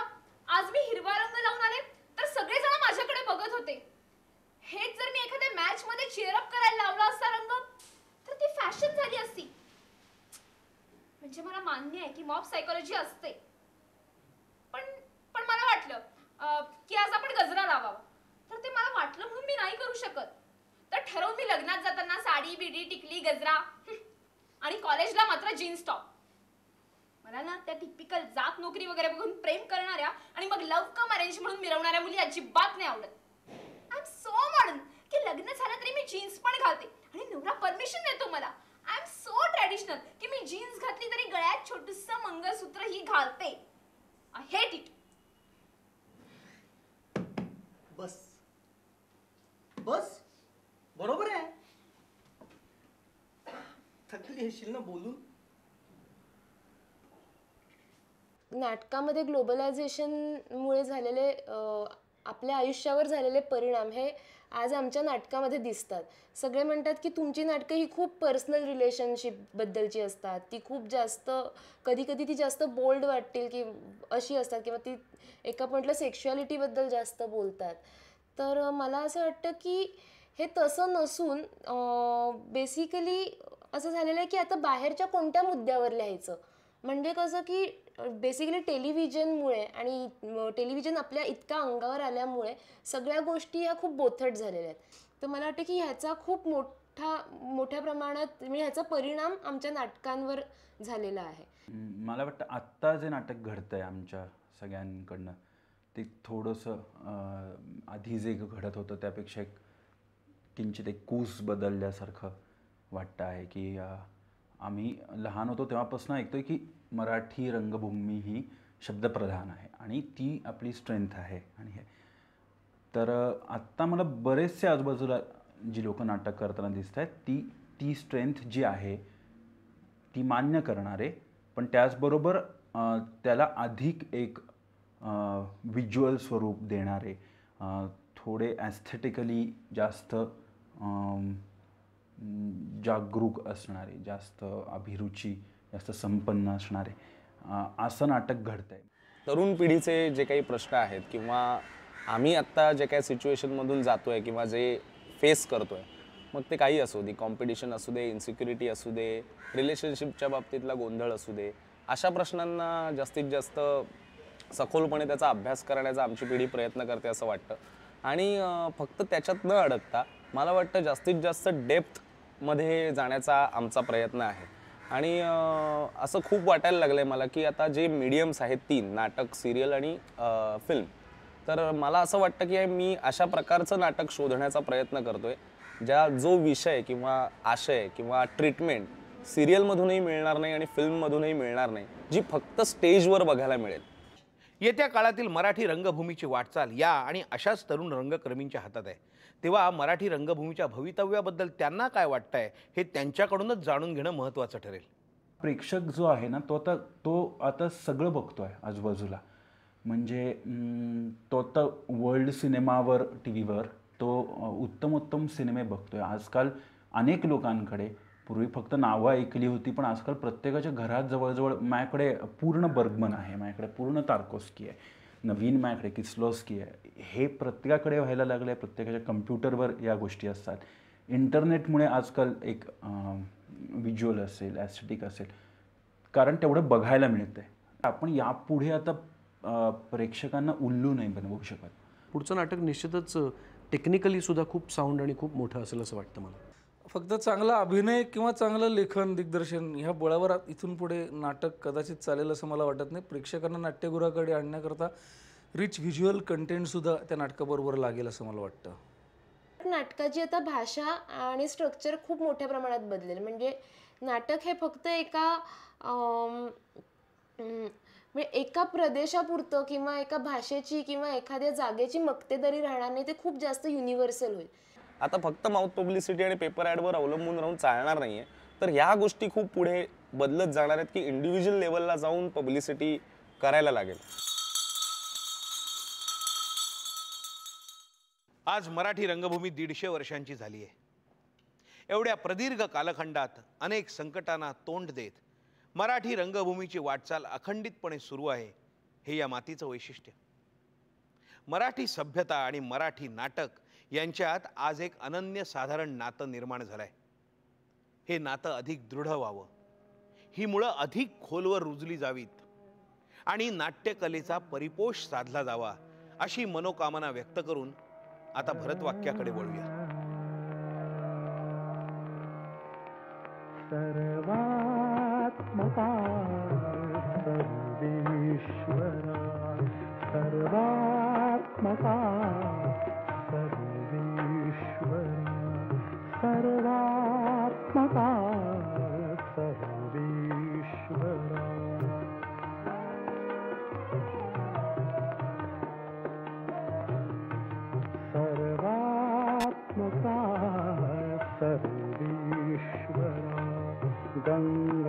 [SPEAKER 24] आज मी हिरवा रंग लावून आले तर सगळेजण माझ्याकडे बघत होते हेच जर मी एखाद्या मॅच मध्ये चेअरअप करायला लावला असता रंग तर ती फॅशन झाली असती म्हणजे मला मान्य आहे की मॉब सायकोलॉजी असते पण पण मला वाटलं अं, की आज आपण गजरा लावावा तर ते मला वाटलं म्हणून मी नाही करू शकत तर ठरवून मी लग्नात जाताना साडी बिडी टिकली गजरा हं. आणि कॉलेजला मात्र जीन्स टॉप मला ना त्या टिपिकल जात नोकरी वगैरे बघून प्रेम करणाऱ्या आणि मग लव्ह कम अरेंज म्हणून मिरवणाऱ्या मुली अजिबात नाही आवडत आय एम सो मॉडर्न की लग्न झालं तरी मी जीन्स पण घालते आणि नवरा परमिशन देतो मला आय एम सो ट्रॅडिशनल की मी जीन्स घातली तरी गळ्यात छोटस मंगळसूत्र ही घालते आय हेट इट
[SPEAKER 35] बस बस बरोबर आहे येशील ना बोलून.
[SPEAKER 36] नाटकामध्ये ग्लोबलायझेशनमुळे झालेले अ, आपल्या आयुष्यावर झालेले परिणाम हे आज आमच्या नाटकामध्ये दिसतात. सगळे म्हणतात की तुमची नाटकं ही खूप पर्सनल रिलेशनशिपबद्दलची असतात. ती खूप जास्त कधी कधी ती जास्त बोल्ड वाटतील की अशी असतात किंवा ती एका म्हटलं सेक्शुअलिटीबद्दल जास्त बोलतात. तर मला असं वाटतं की हे तसं नसून बेसिकली असं झालेलं आहे की आता बाहेरच्या कोणत्या मुद्द्यावर लिहायचं? म्हणजे कसं की बेसिकली टेलिव्हिजनमुळे आणि टेलिव्हिजन आपल्या इतका अंगावर आल्यामुळे सगळ्या गोष्टी ह्या खूप बोथट झालेल्या आहेत. तर मला वाटतं की ह्याचा खूप मोठा मोठ्या प्रमाणात म्हणजे ह्याचा परिणाम आमच्या नाटकांवर झालेला आहे.
[SPEAKER 37] मला वाटतं आत्ता जे नाटक घडतं आहे आमच्या सगळ्यांकडनं ते थोडंसं आधी जे घडत होतं त्यापेक्षा एक किंचित एक कूस बदलल्यासारखं वाटतं आहे की आम्ही लहान होतो तेव्हापासून ऐकतोय की मराठी रंगभूमी ही शब्दप्रधान आहे आणि ती आपली स्ट्रेंथ आहे आणि हे. तर आत्ता मला बरेचसे आजूबाजूला जी लोकं नाटक करताना दिसत आहेत ती ती स्ट्रेंथ जी आहे ती मान्य करणारे पण त्याचबरोबर त्याला अधिक एक विज्युअल स्वरूप देणारे थोडे ॲस्थेटिकली जास्त जागरूक असणारे जास्त अभिरुची जास्त संपन्न असणारे असं नाटक आहे
[SPEAKER 38] तरुण पिढीचे जे काही प्रश्न आहेत किंवा आम्ही आत्ता जे काही सिच्युएशनमधून जातो आहे किंवा जे फेस करतो आहे मग ते काही असू दे. कॉम्पिटिशन असू दे इन्सिक्युरिटी असू दे रिलेशनशिपच्या बाबतीतला गोंधळ असू दे अशा प्रश्नांना जास्तीत जास्त सखोलपणे त्याचा अभ्यास करण्याचा आमची पिढी प्रयत्न करते असं वाटतं. आणि फक्त त्याच्यात न अडकता मला वाटतं जास्तीत जास्त डेप्थ मध्ये जाण्याचा आमचा प्रयत्न आहे. आणि असं खूप वाटायला लागलं आहे मला की आता जे मीडियम्स आहेत तीन नाटक सिरियल आणि फिल्म तर मला असं वाटतं की मी अशा प्रकारचं नाटक शोधण्याचा प्रयत्न करतोय ज्या जो विषय किंवा आशय किंवा ट्रीटमेंट सिरियलमधूनही मिळणार नाही आणि फिल्ममधूनही मिळणार नाही जी फक्त स्टेजवर बघायला मिळेल.
[SPEAKER 1] येत्या काळातील मराठी रंगभूमीची वाटचाल या आणि अशाच तरुण रंगकर्मींच्या हातात आहे. तेव्हा मराठी रंगभूमीच्या भवितव्याबद्दल त्यांना काय वाटतंय हे त्यांच्याकडूनच जाणून घेणं महत्त्वाचं ठरेल.
[SPEAKER 37] प्रेक्षक जो आहे ना तो आता तो आता सगळं बघतोय आजूबाजूला. म्हणजे तो आता वर्ल्ड सिनेमावर टी व्हीवर तो उत्तम उत्तम सिनेमे बघतोय. आजकाल अनेक लोकांकडे पूर्वी फक्त नावं ऐकली होती पण आजकाल प्रत्येकाच्या घरात जवळजवळ माझ्याकडे पूर्ण बर्गमन आहे माझ्याकडे पूर्ण तारकोस्की आहे. नवीन मॅकडे की स्लोस्की आहे. हे प्रत्येकाकडे व्हायला लागलं आहे प्रत्येकाच्या कम्प्युटरवर या गोष्टी असतात. इंटरनेटमुळे आजकाल एक विज्युअल असेल ॲस्थेटिक असेल कारण तेवढं बघायला मिळतं आहे आपण यापुढे आता प्रेक्षकांना उल्लू नाही बनवू शकत.
[SPEAKER 39] पुढचं नाटक निश्चितच टेक्निकली सुद्धा खूप साऊंड आणि खूप मोठं असेल असं वाटतं मला.
[SPEAKER 34] फक्त चांगला अभिनय किंवा चांगलं लेखन दिग्दर्शन ह्या बळावर इथून पुढे नाटक कदाचित चालेल असं मला वाटत नाही. प्रेक्षकांना नाट्यगृहाकडे आणण्याकरता रिच व्हिज्युअल कंटेंटसुद्धा त्या नाटकाबरोबर लागेल असं मला वाटतं.
[SPEAKER 36] नाटकाची आता भाषा आणि स्ट्रक्चर खूप मोठ्या प्रमाणात बदलेल. म्हणजे नाटक हे फक्त एका म्हणजे एका प्रदेशापुरतं किंवा एका भाषेची किंवा एखाद्या जागेची मक्तेदारी राहणार नाही. ते खूप जास्त युनिव्हर्सल होईल.
[SPEAKER 38] आता फक्त माउथ पब्लिसिटी आणि पेपर ॲडवर अवलंबून राहून चालणार नाहीये तर ह्या गोष्टी खूप पुढे बदलत जाणार आहेत की इंडिव्हिज्युअल लेवलला जाऊन पब्लिसिटी करायला लागेल.
[SPEAKER 1] आज मराठी रंगभूमी दीडशे वर्षांची झाली आहे. एवढ्या प्रदीर्घ कालखंडात अनेक संकटांना तोंड देत मराठी रंगभूमीची वाटचाल अखंडितपणे सुरू आहे हे या मातीचं वैशिष्ट्य. मराठी सभ्यता आणि मराठी नाटक यांच्यात आज एक अनन्य साधारण नातं निर्माण झालं आहे हे नातं अधिक दृढ व्हावं. ही मुळं अधिक खोलवर रुजली जावीत आणि नाट्यकलेचा परिपोष साधला जावा अशी मनोकामना व्यक्त करून आता भरतवाक्याकडे वळूया.
[SPEAKER 40] सर्वात्मका सर्वेश्वरा सर्वात्मका सर्वेश्वरा गङ्गाधरा